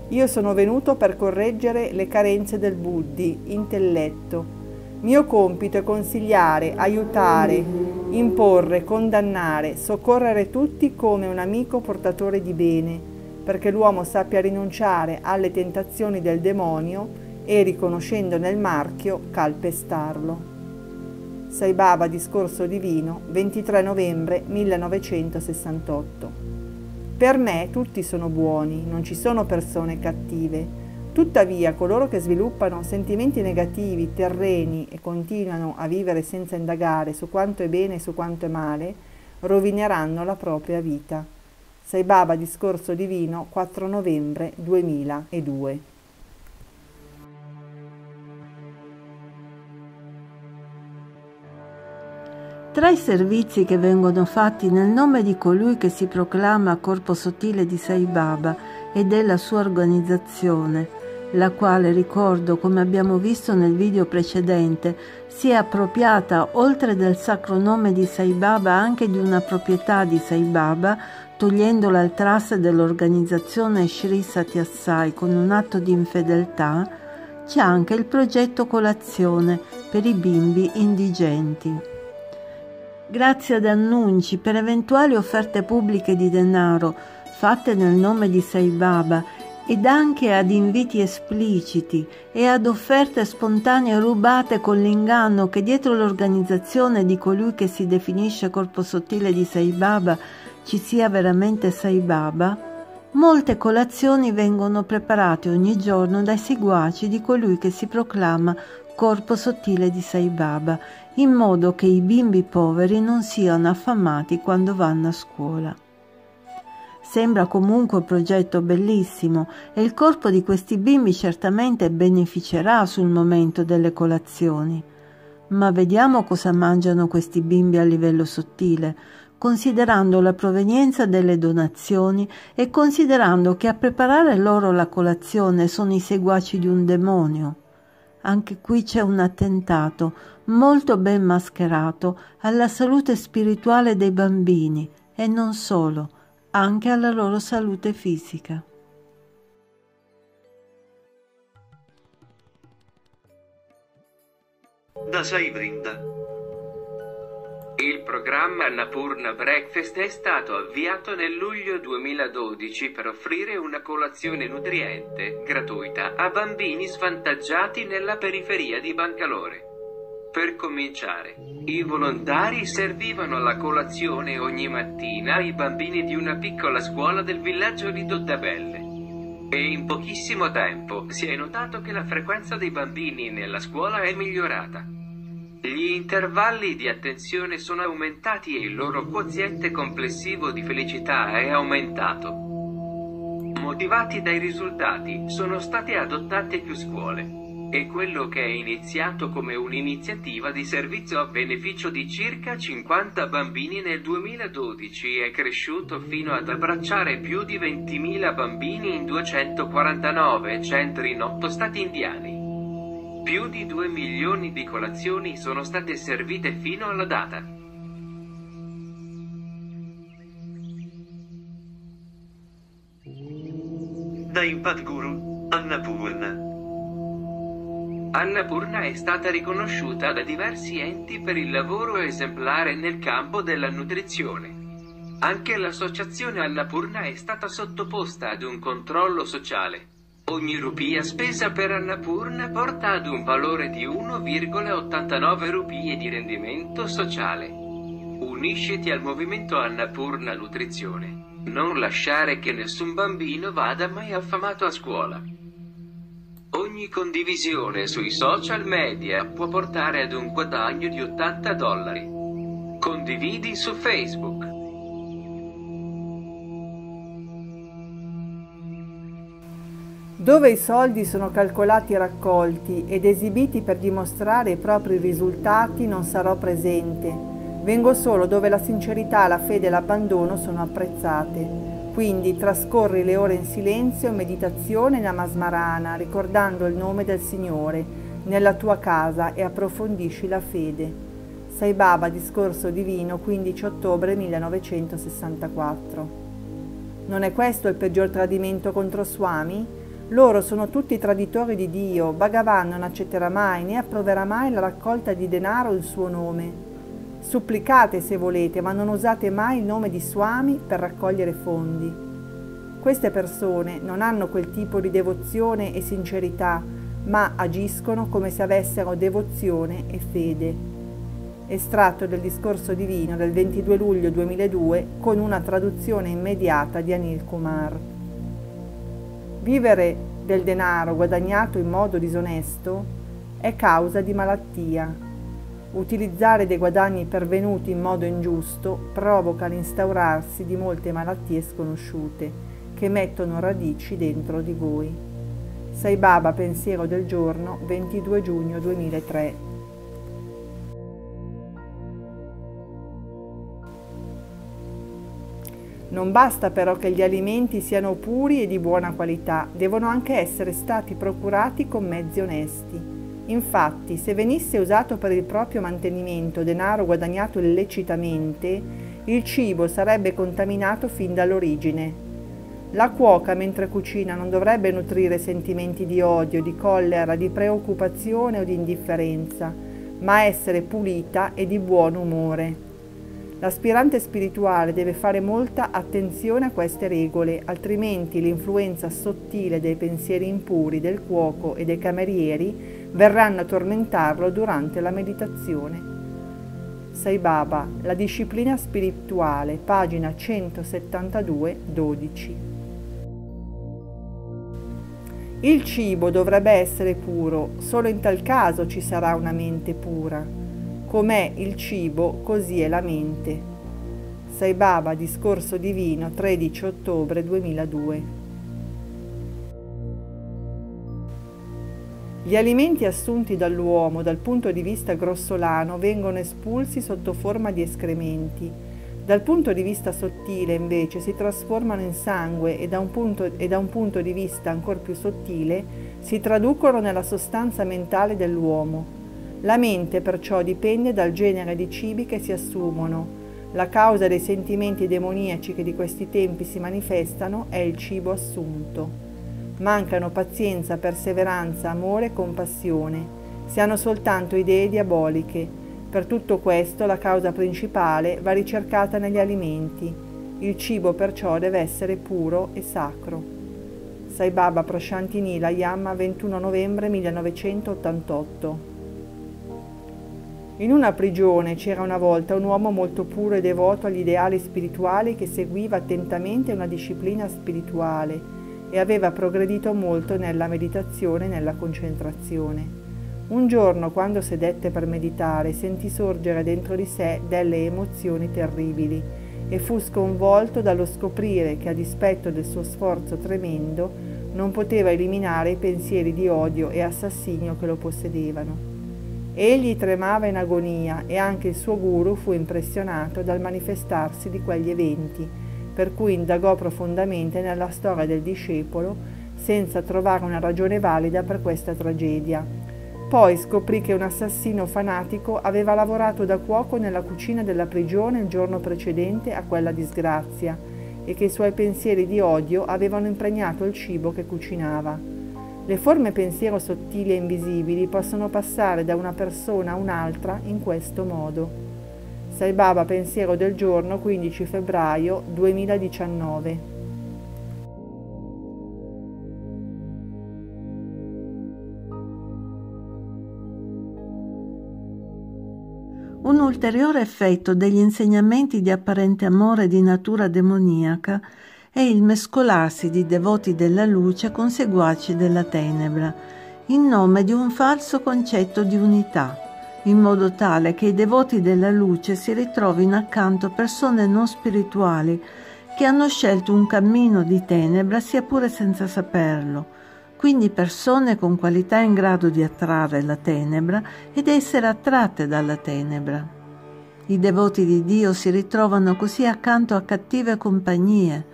Io sono venuto per correggere le carenze del buddhi, intelletto, mio compito è consigliare, aiutare, imporre, condannare, soccorrere tutti come un amico portatore di bene, perché l'uomo sappia rinunciare alle tentazioni del demonio e, riconoscendone il marchio, calpestarlo. Sai Baba, Discorso Divino, 23 novembre 1968. Per me tutti sono buoni, non ci sono persone cattive Tuttavia, coloro che sviluppano sentimenti negativi, terreni e continuano a vivere senza indagare su quanto è bene e su quanto è male, rovineranno la propria vita. Sai Baba Discorso Divino 4 novembre 2002 Tra i servizi che vengono fatti nel nome di colui che si proclama corpo sottile di Sai Baba e della sua organizzazione, la quale, ricordo come abbiamo visto nel video precedente, si è appropriata oltre del sacro nome di Sai Baba anche di una proprietà di Sai Baba, togliendola al trust dell'organizzazione Sri Satyasai con un atto di infedeltà, c'è anche il progetto Colazione per i bimbi indigenti. Grazie ad annunci per eventuali offerte pubbliche di denaro fatte nel nome di Sai Baba ed anche ad inviti espliciti e ad offerte spontanee rubate con l'inganno che dietro l'organizzazione di colui che si definisce corpo sottile di Sai Baba ci sia veramente Sai Baba, molte colazioni vengono preparate ogni giorno dai seguaci di colui che si proclama corpo sottile di Sai Baba, in modo che i bimbi poveri non siano affamati quando vanno a scuola. Sembra comunque un progetto bellissimo e il corpo di questi bimbi certamente beneficerà sul momento delle colazioni. Ma vediamo cosa mangiano questi bimbi a livello sottile, considerando la provenienza delle donazioni e considerando che a preparare loro la colazione sono i seguaci di un demonio. Anche qui c'è un attentato molto ben mascherato alla salute spirituale dei bambini e non solo, anche alla loro salute fisica. Da Sai Brinda. Il programma Annapurna Breakfast è stato avviato nel luglio 2012 per offrire una colazione nutriente, gratuita, a bambini svantaggiati nella periferia di Bangalore. Per cominciare, i volontari servivano la colazione ogni mattina ai bambini di una piccola scuola del villaggio di Dottabelle. E in pochissimo tempo si è notato che la frequenza dei bambini nella scuola è migliorata. Gli intervalli di attenzione sono aumentati e il loro quoziente complessivo di felicità è aumentato. Motivati dai risultati, sono state adottate più scuole e quello che è iniziato come un'iniziativa di servizio a beneficio di circa 50 bambini nel 2012 è cresciuto fino ad abbracciare più di 20.000 bambini in 249 centri in 8 stati indiani. Più di 2 milioni di colazioni sono state servite fino alla data. Da Impact Guru, Annapurna. Annapurna è stata riconosciuta da diversi enti per il lavoro esemplare nel campo della nutrizione. Anche l'associazione Annapurna è stata sottoposta ad un controllo sociale. Ogni rupia spesa per Annapurna porta ad un valore di 1,89 rupie di rendimento sociale. Unisciti al movimento Annapurna Nutrizione. Non lasciare che nessun bambino vada mai affamato a scuola. Ogni condivisione sui social media può portare ad un guadagno di 80 dollari. Condividi su Facebook. Dove i soldi sono calcolati e raccolti ed esibiti per dimostrare i propri risultati non sarò presente. Vengo solo dove la sincerità, la fede e l'abbandono sono apprezzate. Quindi trascorri le ore in silenzio, meditazione namasmarana, ricordando il nome del Signore nella tua casa e approfondisci la fede. Sai Baba, discorso divino, 15 ottobre 1964. Non è questo il peggior tradimento contro Swami? Loro sono tutti traditori di Dio, Bhagavan non accetterà mai né approverà mai la raccolta di denaro in suo nome. Supplicate se volete, ma non usate mai il nome di Swami per raccogliere fondi. Queste persone non hanno quel tipo di devozione e sincerità, ma agiscono come se avessero devozione e fede. Estratto del discorso divino del 22 luglio 2002 con una traduzione immediata di Anil Kumar. Vivere del denaro guadagnato in modo disonesto è causa di malattia. Utilizzare dei guadagni pervenuti in modo ingiusto provoca l'instaurarsi di molte malattie sconosciute che mettono radici dentro di voi. Sai Baba Pensiero del giorno 22 giugno 2003 Non basta però che gli alimenti siano puri e di buona qualità, devono anche essere stati procurati con mezzi onesti. Infatti, se venisse usato per il proprio mantenimento denaro guadagnato illecitamente, il cibo sarebbe contaminato fin dall'origine. La cuoca mentre cucina non dovrebbe nutrire sentimenti di odio, di collera, di preoccupazione o di indifferenza, ma essere pulita e di buon umore. L'aspirante spirituale deve fare molta attenzione a queste regole, altrimenti l'influenza sottile dei pensieri impuri del cuoco e dei camerieri verranno a tormentarlo durante la meditazione. Sai Baba, la disciplina spirituale, pagina 172, 12. Il cibo dovrebbe essere puro, solo in tal caso ci sarà una mente pura. Com'è il cibo, così è la mente. Sai Baba, discorso divino, 13 ottobre 2002. Gli alimenti assunti dall'uomo dal punto di vista grossolano vengono espulsi sotto forma di escrementi. Dal punto di vista sottile, invece, si trasformano in sangue e da un punto, da un punto di vista ancora più sottile si traducono nella sostanza mentale dell'uomo. La mente perciò dipende dal genere di cibi che si assumono. La causa dei sentimenti demoniaci che di questi tempi si manifestano è il cibo assunto. Mancano pazienza, perseveranza, amore e compassione. Si hanno soltanto idee diaboliche. Per tutto questo la causa principale va ricercata negli alimenti. Il cibo perciò deve essere puro e sacro. Sai Baba Prashanti Nila Yamma 21 novembre 1988 in una prigione c'era una volta un uomo molto puro e devoto agli ideali spirituali che seguiva attentamente una disciplina spirituale e aveva progredito molto nella meditazione e nella concentrazione. Un giorno, quando sedette per meditare, sentì sorgere dentro di sé delle emozioni terribili e fu sconvolto dallo scoprire che a dispetto del suo sforzo tremendo non poteva eliminare i pensieri di odio e assassinio che lo possedevano. Egli tremava in agonia e anche il suo guru fu impressionato dal manifestarsi di quegli eventi, per cui indagò profondamente nella storia del discepolo senza trovare una ragione valida per questa tragedia. Poi scoprì che un assassino fanatico aveva lavorato da cuoco nella cucina della prigione il giorno precedente a quella disgrazia e che i suoi pensieri di odio avevano impregnato il cibo che cucinava. Le forme pensiero sottili e invisibili possono passare da una persona a un'altra in questo modo. Sai Baba pensiero del giorno 15 febbraio 2019 Un ulteriore effetto degli insegnamenti di apparente amore di natura demoniaca è il mescolarsi di devoti della luce con seguaci della tenebra, in nome di un falso concetto di unità, in modo tale che i devoti della luce si ritrovino accanto persone non spirituali che hanno scelto un cammino di tenebra sia pure senza saperlo, quindi persone con qualità in grado di attrarre la tenebra ed essere attratte dalla tenebra. I devoti di Dio si ritrovano così accanto a cattive compagnie,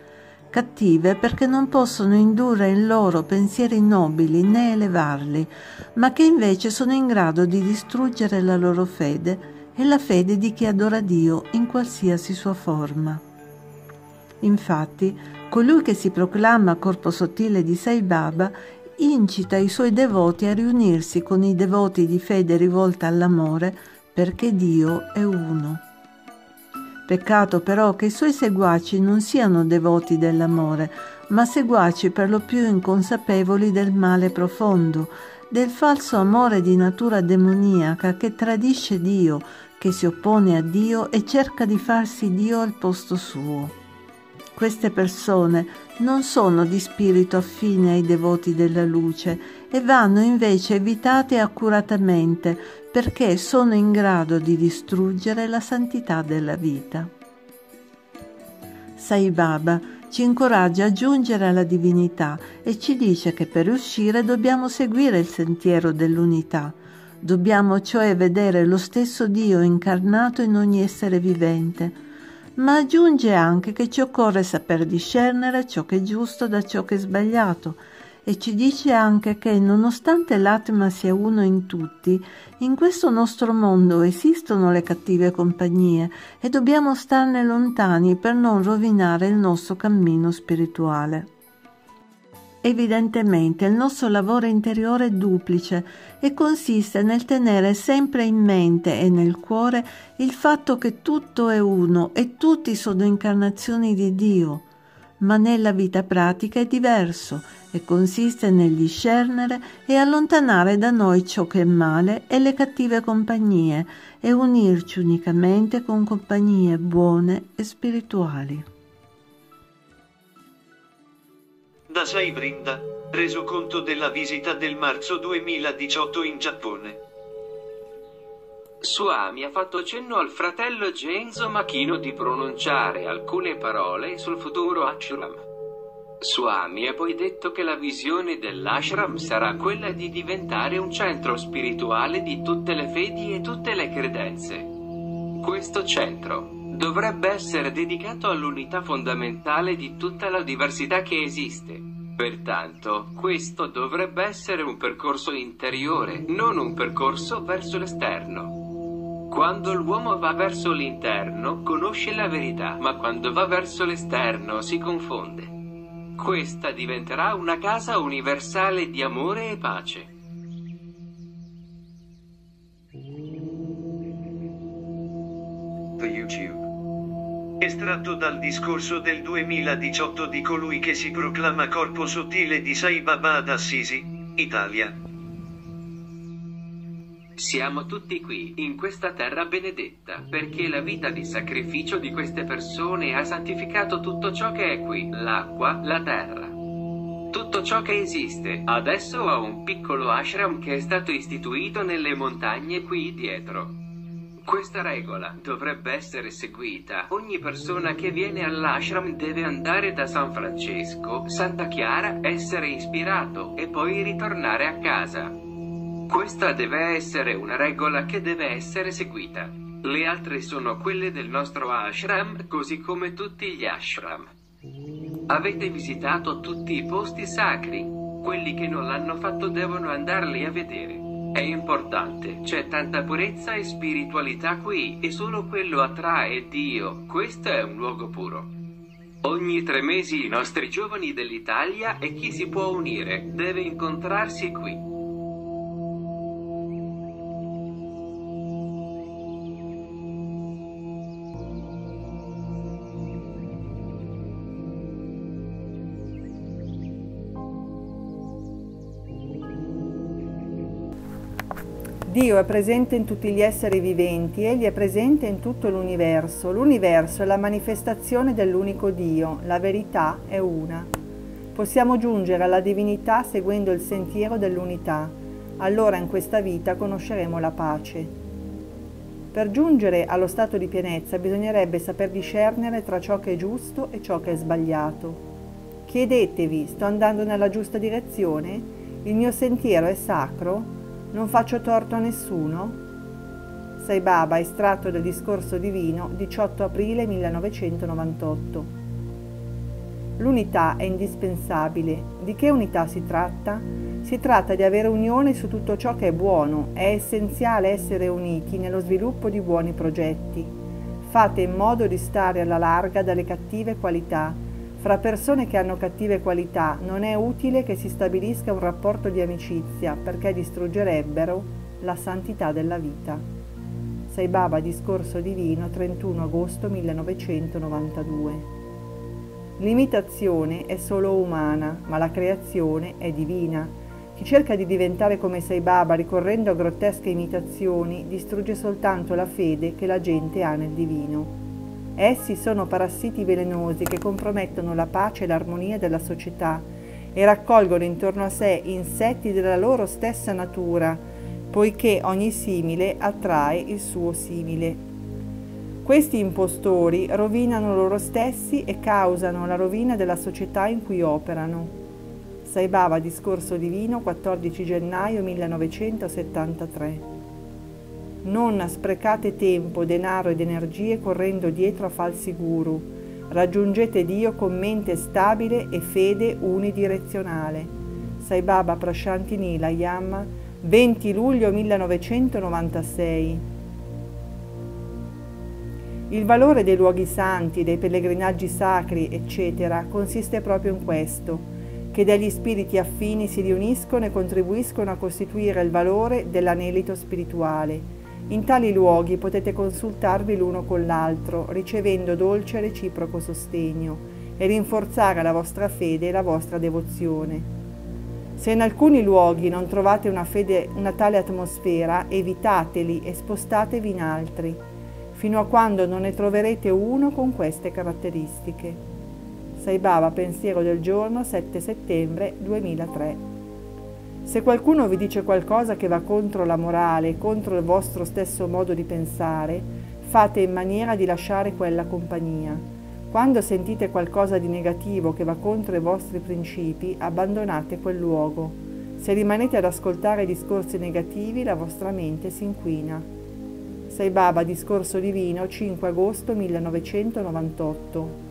cattive perché non possono indurre in loro pensieri nobili né elevarli, ma che invece sono in grado di distruggere la loro fede e la fede di chi adora Dio in qualsiasi sua forma. Infatti, colui che si proclama corpo sottile di Sai Baba incita i suoi devoti a riunirsi con i devoti di fede rivolta all'amore perché Dio è uno. Peccato però che i suoi seguaci non siano devoti dell'amore, ma seguaci per lo più inconsapevoli del male profondo, del falso amore di natura demoniaca che tradisce Dio, che si oppone a Dio e cerca di farsi Dio al posto suo. Queste persone non sono di spirito affine ai devoti della luce e vanno invece evitate accuratamente perché sono in grado di distruggere la santità della vita. Sai Baba ci incoraggia a giungere alla divinità e ci dice che per riuscire dobbiamo seguire il sentiero dell'unità. Dobbiamo cioè vedere lo stesso Dio incarnato in ogni essere vivente ma aggiunge anche che ci occorre saper discernere ciò che è giusto da ciò che è sbagliato e ci dice anche che nonostante l'atma sia uno in tutti, in questo nostro mondo esistono le cattive compagnie e dobbiamo starne lontani per non rovinare il nostro cammino spirituale. Evidentemente il nostro lavoro interiore è duplice e consiste nel tenere sempre in mente e nel cuore il fatto che tutto è uno e tutti sono incarnazioni di Dio, ma nella vita pratica è diverso e consiste nel discernere e allontanare da noi ciò che è male e le cattive compagnie e unirci unicamente con compagnie buone e spirituali. Da Sai Brinda, reso conto della visita del marzo 2018 in Giappone. Suami ha fatto cenno al fratello Genzo Machino di pronunciare alcune parole sul futuro ashram. Suami ha poi detto che la visione dell'ashram sarà quella di diventare un centro spirituale di tutte le fedi e tutte le credenze. Questo centro dovrebbe essere dedicato all'unità fondamentale di tutta la diversità che esiste. Pertanto, questo dovrebbe essere un percorso interiore, non un percorso verso l'esterno. Quando l'uomo va verso l'interno, conosce la verità, ma quando va verso l'esterno si confonde. Questa diventerà una casa universale di amore e pace. The YouTube. Estratto dal discorso del 2018 di colui che si proclama corpo sottile di Sai Baba ad Assisi, Italia. Siamo tutti qui, in questa terra benedetta, perché la vita di sacrificio di queste persone ha santificato tutto ciò che è qui, l'acqua, la terra. tutto ciò che esiste. Adesso ho un piccolo ashram che è stato istituito nelle montagne qui dietro. Questa regola dovrebbe essere seguita. Ogni persona che viene all'ashram deve andare da San Francesco, Santa Chiara, essere ispirato e poi ritornare a casa. Questa deve essere una regola che deve essere seguita. Le altre sono quelle del nostro ashram, così come tutti gli ashram. Avete visitato tutti i posti sacri? Quelli che non l'hanno fatto devono andarli a vedere. È importante, c'è tanta purezza e spiritualità qui e solo quello attrae Dio. Questo è un luogo puro. Ogni tre mesi i nostri giovani dell'Italia e chi si può unire deve incontrarsi qui. Dio è presente in tutti gli esseri viventi, Egli è presente in tutto l'universo. L'universo è la manifestazione dell'unico Dio, la verità è una. Possiamo giungere alla divinità seguendo il sentiero dell'unità. Allora in questa vita conosceremo la pace. Per giungere allo stato di pienezza bisognerebbe saper discernere tra ciò che è giusto e ciò che è sbagliato. Chiedetevi, sto andando nella giusta direzione? Il mio sentiero è sacro? Non faccio torto a nessuno? Sai Baba, estratto dal discorso divino 18 aprile 1998. L'unità è indispensabile. Di che unità si tratta? Si tratta di avere unione su tutto ciò che è buono. È essenziale essere uniti nello sviluppo di buoni progetti. Fate in modo di stare alla larga dalle cattive qualità fra persone che hanno cattive qualità non è utile che si stabilisca un rapporto di amicizia perché distruggerebbero la santità della vita. Sei Baba Discorso Divino 31 agosto 1992 L'imitazione è solo umana, ma la creazione è divina. Chi cerca di diventare come Sei Baba ricorrendo a grottesche imitazioni distrugge soltanto la fede che la gente ha nel divino. Essi sono parassiti velenosi che compromettono la pace e l'armonia della società e raccolgono intorno a sé insetti della loro stessa natura, poiché ogni simile attrae il suo simile. Questi impostori rovinano loro stessi e causano la rovina della società in cui operano. Saibava Discorso Divino 14 gennaio 1973 non sprecate tempo, denaro ed energie correndo dietro a falsi guru. Raggiungete Dio con mente stabile e fede unidirezionale. Sai Baba Prashanti Nila Yamma, 20 luglio 1996. Il valore dei luoghi santi, dei pellegrinaggi sacri, eccetera, consiste proprio in questo, che degli spiriti affini si riuniscono e contribuiscono a costituire il valore dell'anelito spirituale in tali luoghi potete consultarvi l'uno con l'altro, ricevendo dolce e reciproco sostegno e rinforzare la vostra fede e la vostra devozione. Se in alcuni luoghi non trovate una, fede, una tale atmosfera, evitateli e spostatevi in altri, fino a quando non ne troverete uno con queste caratteristiche. Saibaba Pensiero del giorno 7 settembre 2003 se qualcuno vi dice qualcosa che va contro la morale, contro il vostro stesso modo di pensare, fate in maniera di lasciare quella compagnia. Quando sentite qualcosa di negativo che va contro i vostri principi, abbandonate quel luogo. Se rimanete ad ascoltare discorsi negativi, la vostra mente si inquina. Sei Baba, Discorso Divino, 5 agosto 1998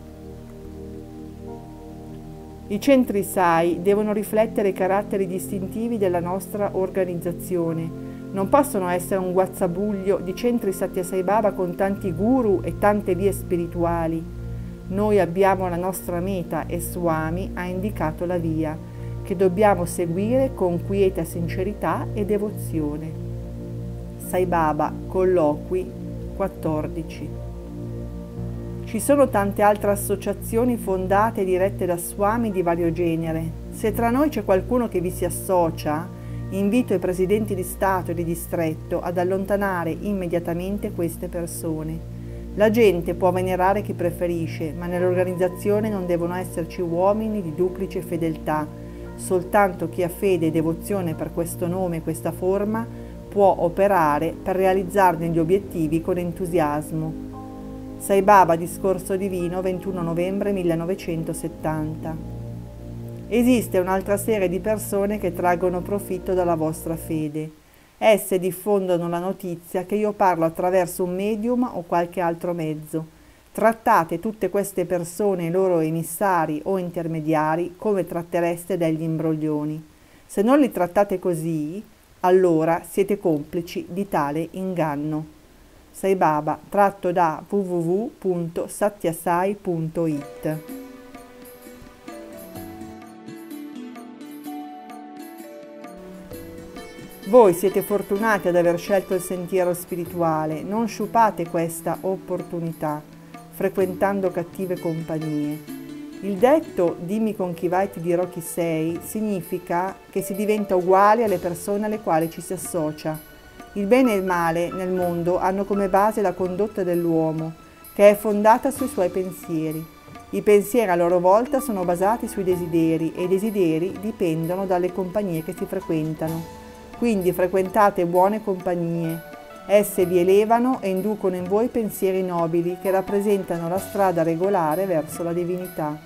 i centri SAI devono riflettere i caratteri distintivi della nostra organizzazione. Non possono essere un guazzabuglio di centri Satya Sai Baba con tanti guru e tante vie spirituali. Noi abbiamo la nostra meta e Swami ha indicato la via, che dobbiamo seguire con quieta sincerità e devozione. Sai Baba, colloqui 14 ci sono tante altre associazioni fondate e dirette da Swami di vario genere. Se tra noi c'è qualcuno che vi si associa, invito i presidenti di Stato e di distretto ad allontanare immediatamente queste persone. La gente può venerare chi preferisce, ma nell'organizzazione non devono esserci uomini di duplice fedeltà, Soltanto chi ha fede e devozione per questo nome e questa forma può operare per realizzarne gli obiettivi con entusiasmo. Sai Baba, Discorso Divino, 21 novembre 1970. Esiste un'altra serie di persone che traggono profitto dalla vostra fede. Esse diffondono la notizia che io parlo attraverso un medium o qualche altro mezzo. Trattate tutte queste persone i loro emissari o intermediari come trattereste degli imbroglioni. Se non li trattate così, allora siete complici di tale inganno. Sai Baba, tratto da www.satyasai.it Voi siete fortunati ad aver scelto il sentiero spirituale, non sciupate questa opportunità, frequentando cattive compagnie. Il detto dimmi con chi vai ti dirò chi sei significa che si diventa uguali alle persone alle quali ci si associa. Il bene e il male nel mondo hanno come base la condotta dell'uomo, che è fondata sui suoi pensieri. I pensieri a loro volta sono basati sui desideri e i desideri dipendono dalle compagnie che si frequentano. Quindi frequentate buone compagnie. Esse vi elevano e inducono in voi pensieri nobili che rappresentano la strada regolare verso la divinità.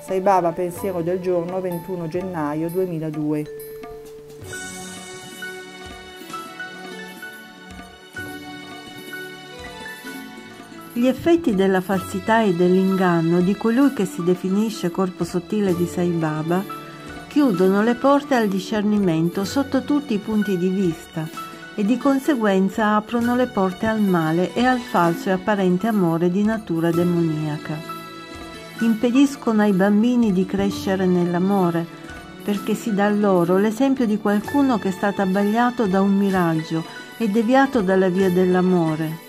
Sai Baba Pensiero del giorno 21 gennaio 2002 Gli effetti della falsità e dell'inganno di colui che si definisce corpo sottile di Sai Baba chiudono le porte al discernimento sotto tutti i punti di vista e di conseguenza aprono le porte al male e al falso e apparente amore di natura demoniaca. Impediscono ai bambini di crescere nell'amore perché si dà loro l'esempio di qualcuno che è stato abbagliato da un miraggio e deviato dalla via dell'amore.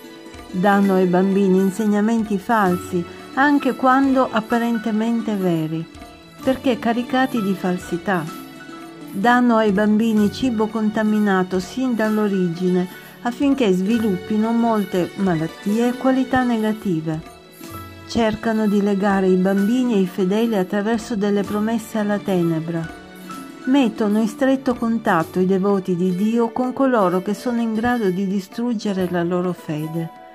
Danno ai bambini insegnamenti falsi anche quando apparentemente veri perché caricati di falsità. Danno ai bambini cibo contaminato sin dall'origine affinché sviluppino molte malattie e qualità negative. Cercano di legare i bambini e i fedeli attraverso delle promesse alla tenebra. Mettono in stretto contatto i devoti di Dio con coloro che sono in grado di distruggere la loro fede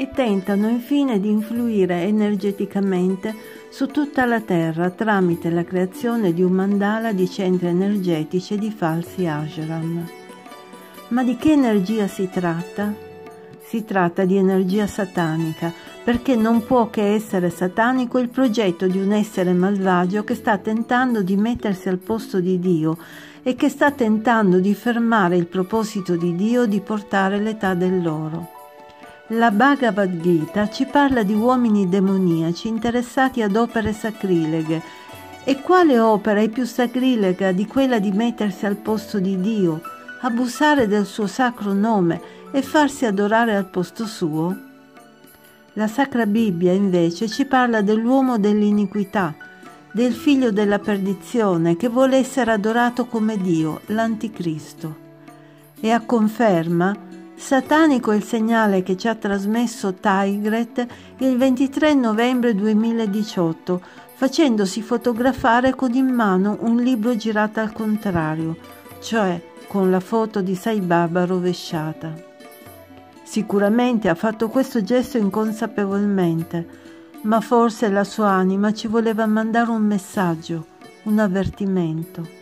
e tentano infine di influire energeticamente su tutta la Terra tramite la creazione di un mandala di centri energetici e di falsi ashram. Ma di che energia si tratta? Si tratta di energia satanica, perché non può che essere satanico il progetto di un essere malvagio che sta tentando di mettersi al posto di Dio e che sta tentando di fermare il proposito di Dio di portare l'età dell'oro. La Bhagavad Gita ci parla di uomini demoniaci interessati ad opere sacrileghe. E quale opera è più sacrilega di quella di mettersi al posto di Dio, abusare del suo sacro nome e farsi adorare al posto suo? La Sacra Bibbia invece ci parla dell'uomo dell'iniquità, del figlio della perdizione che vuole essere adorato come Dio, l'Anticristo. E a conferma Satanico è il segnale che ci ha trasmesso Tigret il 23 novembre 2018, facendosi fotografare con in mano un libro girato al contrario, cioè con la foto di Sai Baba rovesciata. Sicuramente ha fatto questo gesto inconsapevolmente, ma forse la sua anima ci voleva mandare un messaggio, un avvertimento.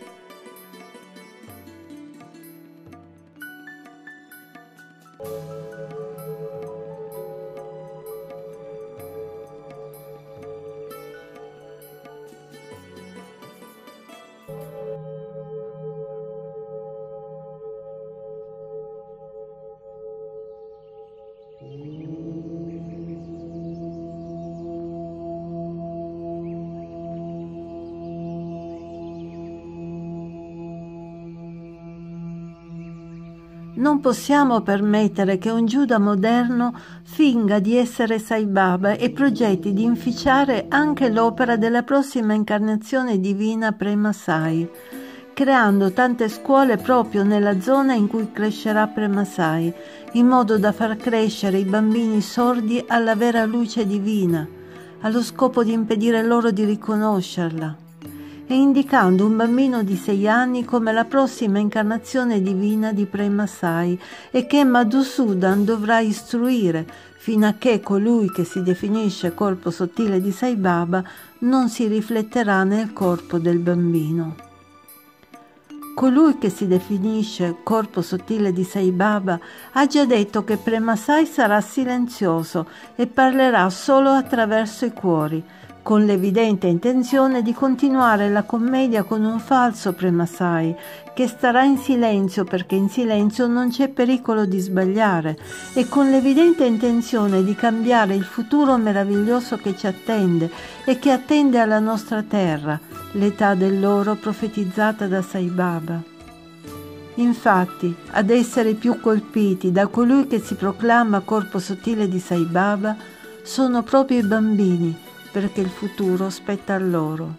Possiamo permettere che un Giuda moderno finga di essere Sai Baba e progetti di inficiare anche l'opera della prossima incarnazione divina Prema Sai, creando tante scuole proprio nella zona in cui crescerà Prema Sai, in modo da far crescere i bambini sordi alla vera luce divina, allo scopo di impedire loro di riconoscerla e indicando un bambino di sei anni come la prossima incarnazione divina di Prema Sai e che Madhusudan dovrà istruire fino a che colui che si definisce corpo sottile di Sai Baba non si rifletterà nel corpo del bambino. Colui che si definisce corpo sottile di Sai Baba ha già detto che Prema Sai sarà silenzioso e parlerà solo attraverso i cuori, con l'evidente intenzione di continuare la commedia con un falso Premasai, che starà in silenzio perché in silenzio non c'è pericolo di sbagliare, e con l'evidente intenzione di cambiare il futuro meraviglioso che ci attende e che attende alla nostra terra, l'età dell'oro profetizzata da Sai Baba. Infatti, ad essere più colpiti da colui che si proclama corpo sottile di Sai Baba sono proprio i bambini, perché il futuro spetta a loro.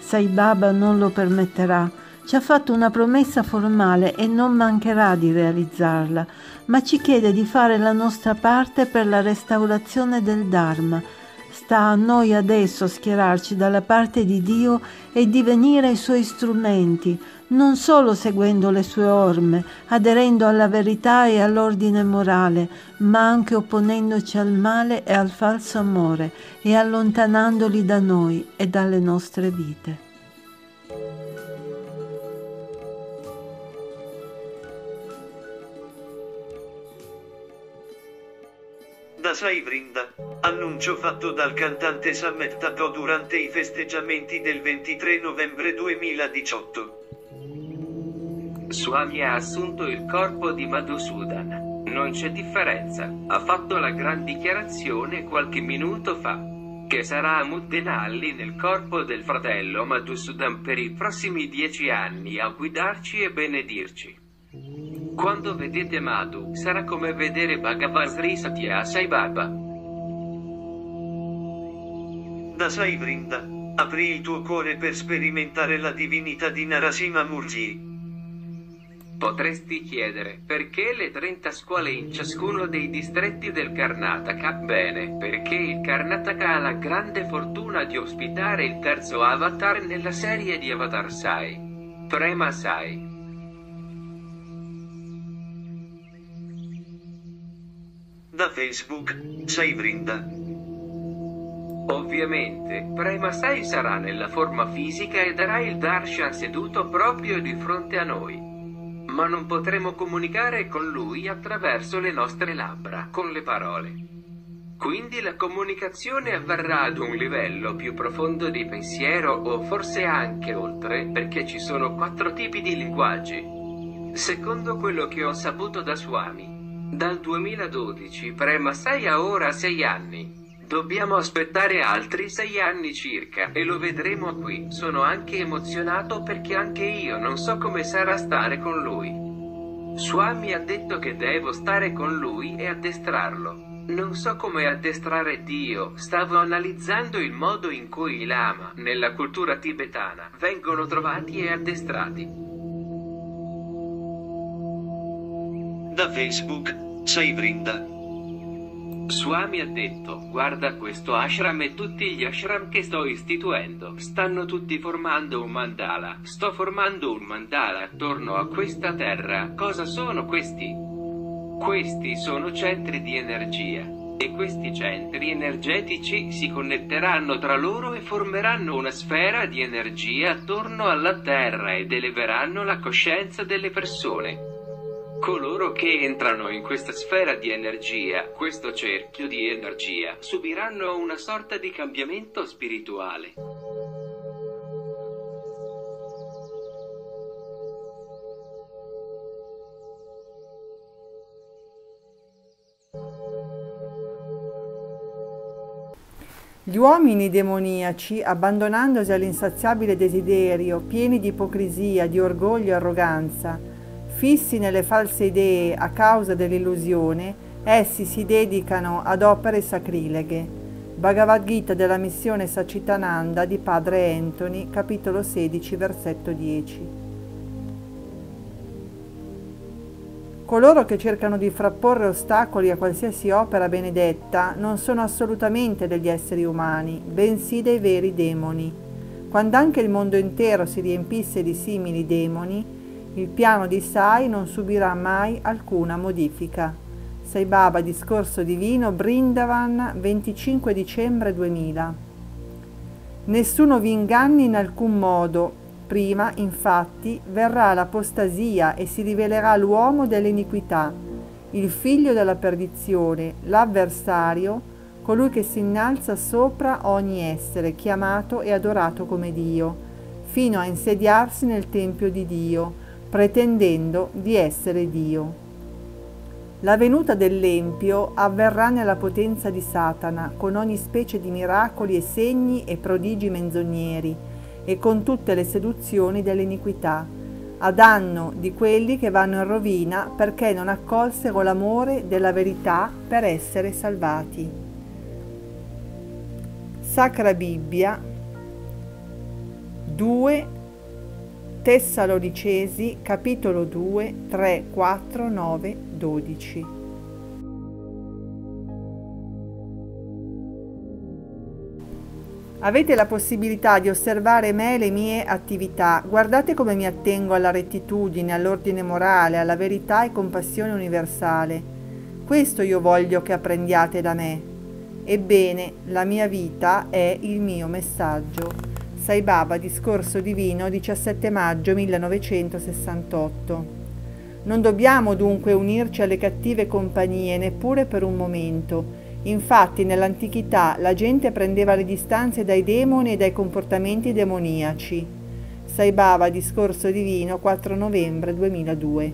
Sai Baba non lo permetterà, ci ha fatto una promessa formale e non mancherà di realizzarla, ma ci chiede di fare la nostra parte per la restaurazione del Dharma. Sta a noi adesso schierarci dalla parte di Dio e divenire i suoi strumenti, non solo seguendo le sue orme, aderendo alla verità e all'ordine morale, ma anche opponendoci al male e al falso amore e allontanandoli da noi e dalle nostre vite. Da Sai Vrinda, annuncio fatto dal cantante Samet Tato durante i festeggiamenti del 23 novembre 2018. Swami ha assunto il corpo di Madhusudan. Non c'è differenza. Ha fatto la gran dichiarazione qualche minuto fa. Che sarà Muddenalli nel corpo del fratello Madhusudan per i prossimi dieci anni a guidarci e benedirci. Quando vedete Madhu, sarà come vedere Bhagavan Sri Satya Sai Baba. Da Sai Vrinda, apri il tuo cuore per sperimentare la divinità di Narasimha Murji. Potresti chiedere, perché le 30 scuole in ciascuno dei distretti del Karnataka? Bene, perché il Karnataka ha la grande fortuna di ospitare il terzo avatar nella serie di Avatar Sai. Prema Sai. Da Facebook, Sai Vrinda. Ovviamente, Prema Sai sarà nella forma fisica e darà il darshan seduto proprio di fronte a noi. Ma non potremo comunicare con lui attraverso le nostre labbra, con le parole. Quindi la comunicazione avverrà ad un livello più profondo di pensiero o forse anche oltre, perché ci sono quattro tipi di linguaggi. Secondo quello che ho saputo da Swami, dal 2012 Prema 6 a ora 6 anni. Dobbiamo aspettare altri 6 anni circa e lo vedremo qui. Sono anche emozionato perché anche io non so come sarà stare con lui. Swami ha detto che devo stare con lui e addestrarlo. Non so come addestrare Dio, stavo analizzando il modo in cui i lama, nella cultura tibetana, vengono trovati e addestrati. Da Facebook, Sai Vrinda. Swami ha detto, guarda questo ashram e tutti gli ashram che sto istituendo, stanno tutti formando un mandala, sto formando un mandala attorno a questa terra, cosa sono questi? Questi sono centri di energia. E questi centri energetici si connetteranno tra loro e formeranno una sfera di energia attorno alla Terra ed eleveranno la coscienza delle persone. Coloro che entrano in questa sfera di energia, questo cerchio di energia, subiranno una sorta di cambiamento spirituale. Gli uomini demoniaci, abbandonandosi all'insaziabile desiderio, pieni di ipocrisia, di orgoglio e arroganza, Fissi nelle false idee a causa dell'illusione, essi si dedicano ad opere sacrileghe. Bhagavad Gita della missione Sacitananda di padre Anthony, capitolo 16, versetto 10. Coloro che cercano di frapporre ostacoli a qualsiasi opera benedetta non sono assolutamente degli esseri umani, bensì dei veri demoni. Quando anche il mondo intero si riempisse di simili demoni, il piano di Sai non subirà mai alcuna modifica. Sai Baba, discorso divino, Brindavan, 25 dicembre 2000. Nessuno vi inganni in alcun modo. Prima, infatti, verrà l'apostasia e si rivelerà l'uomo dell'iniquità, il figlio della perdizione, l'avversario, colui che si innalza sopra ogni essere chiamato e adorato come Dio, fino a insediarsi nel Tempio di Dio, pretendendo di essere Dio. La venuta dell'Empio avverrà nella potenza di Satana, con ogni specie di miracoli e segni e prodigi menzogneri, e con tutte le seduzioni dell'iniquità, a danno di quelli che vanno in rovina perché non accolsero l'amore della verità per essere salvati. Sacra Bibbia 2 Tessalonicesi capitolo 2 3 4 9 12 Avete la possibilità di osservare me e le mie attività. Guardate come mi attengo alla rettitudine, all'ordine morale, alla verità e compassione universale. Questo io voglio che apprendiate da me. Ebbene, la mia vita è il mio messaggio. Sai Baba, discorso divino, 17 maggio 1968. Non dobbiamo dunque unirci alle cattive compagnie neppure per un momento. Infatti nell'antichità la gente prendeva le distanze dai demoni e dai comportamenti demoniaci. Sai Baba, discorso divino, 4 novembre 2002.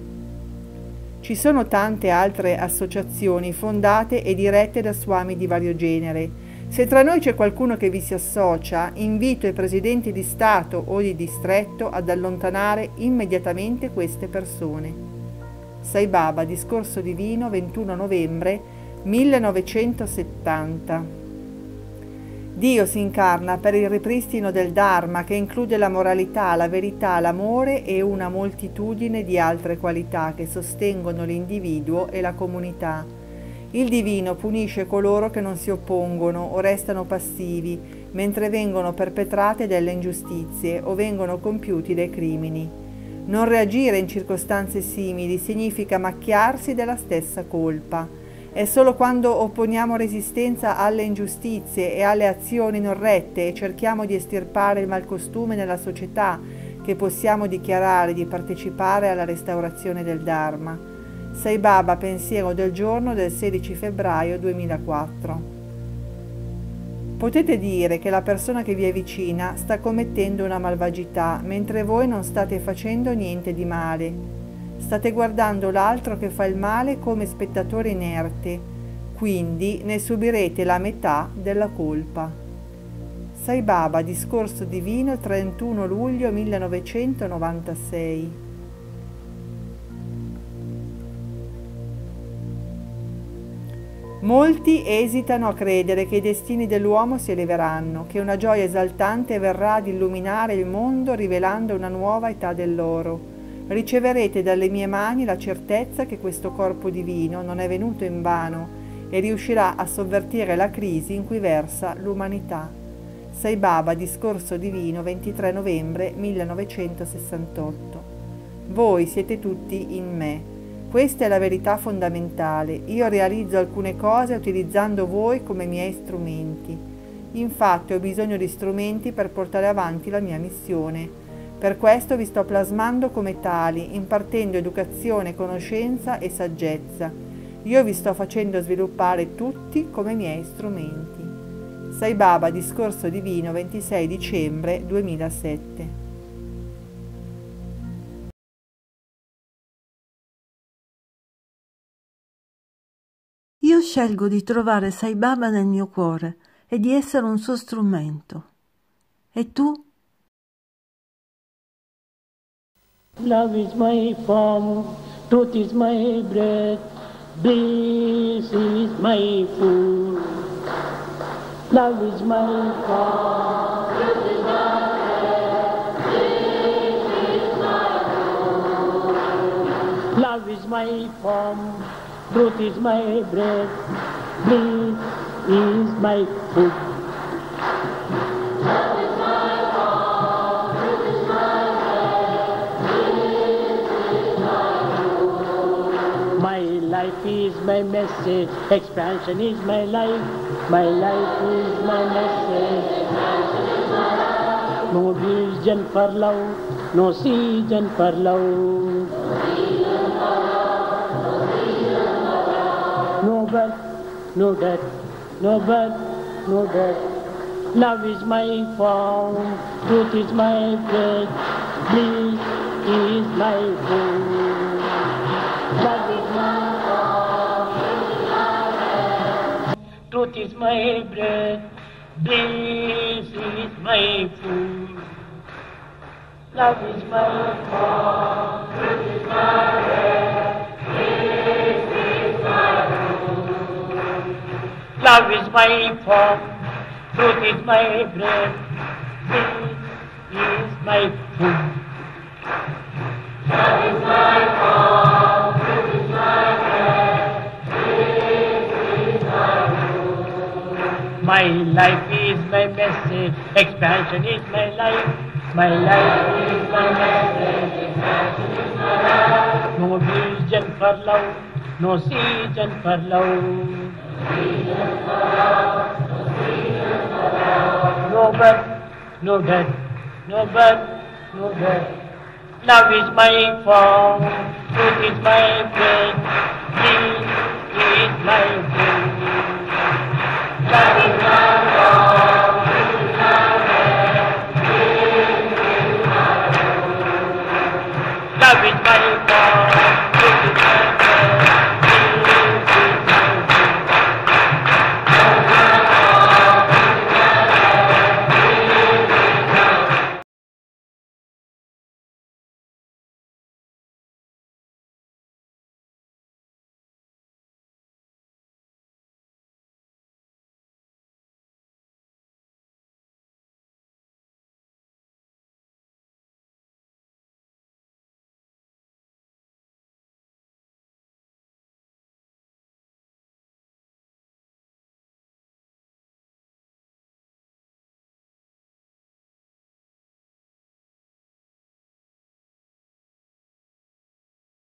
Ci sono tante altre associazioni fondate e dirette da swami di vario genere. Se tra noi c'è qualcuno che vi si associa, invito i presidenti di Stato o di distretto ad allontanare immediatamente queste persone. Sai Baba, discorso divino, 21 novembre 1970. Dio si incarna per il ripristino del Dharma che include la moralità, la verità, l'amore e una moltitudine di altre qualità che sostengono l'individuo e la comunità. Il divino punisce coloro che non si oppongono o restano passivi mentre vengono perpetrate delle ingiustizie o vengono compiuti dei crimini. Non reagire in circostanze simili significa macchiarsi della stessa colpa. È solo quando opponiamo resistenza alle ingiustizie e alle azioni non rette e cerchiamo di estirpare il malcostume nella società che possiamo dichiarare di partecipare alla restaurazione del Dharma. Sai Baba, pensiero del giorno del 16 febbraio 2004. Potete dire che la persona che vi è vicina sta commettendo una malvagità mentre voi non state facendo niente di male State guardando l'altro che fa il male come spettatore inerte, quindi ne subirete la metà della colpa. Sai Baba, discorso divino 31 luglio 1996. Molti esitano a credere che i destini dell'uomo si eleveranno, che una gioia esaltante verrà ad illuminare il mondo rivelando una nuova età dell'oro riceverete dalle mie mani la certezza che questo corpo divino non è venuto in vano e riuscirà a sovvertire la crisi in cui versa l'umanità. Sai Baba, discorso divino 23 novembre 1968. Voi siete tutti in me. Questa è la verità fondamentale. Io realizzo alcune cose utilizzando voi come miei strumenti. Infatti ho bisogno di strumenti per portare avanti la mia missione per questo vi sto plasmando come tali, impartendo educazione, conoscenza e saggezza. Io vi sto facendo sviluppare tutti come miei strumenti. Sai Baba, discorso divino 26 dicembre 2007. Scelgo di trovare Sai Baba nel mio cuore e di essere un suo strumento. E tu? Love is my form, truth is my breath, bliss is my food. Love is my form, truth my breath, bliss is my food. Love is my form, Truth is my bread, meat is my food. My life is my message, expansion is my life, my life is my message. No vision for love, no season for love. Birth, no death, no birth, no death. Love is my form, truth is my breath, bliss is my food. Love is my form, truth is my breath, bliss is my food. Love is my form, truth is my breath, Love is my form, truth is my bread, this is my food. Love is my form, truth is my bread, this is my food. My life is my message, expansion is my life. My life is my message, expansion is my life. No vision for love, no season for love. No birth, no death, no birth, no death. Love is my form, truth is my faith, this is my faith. Love is my form,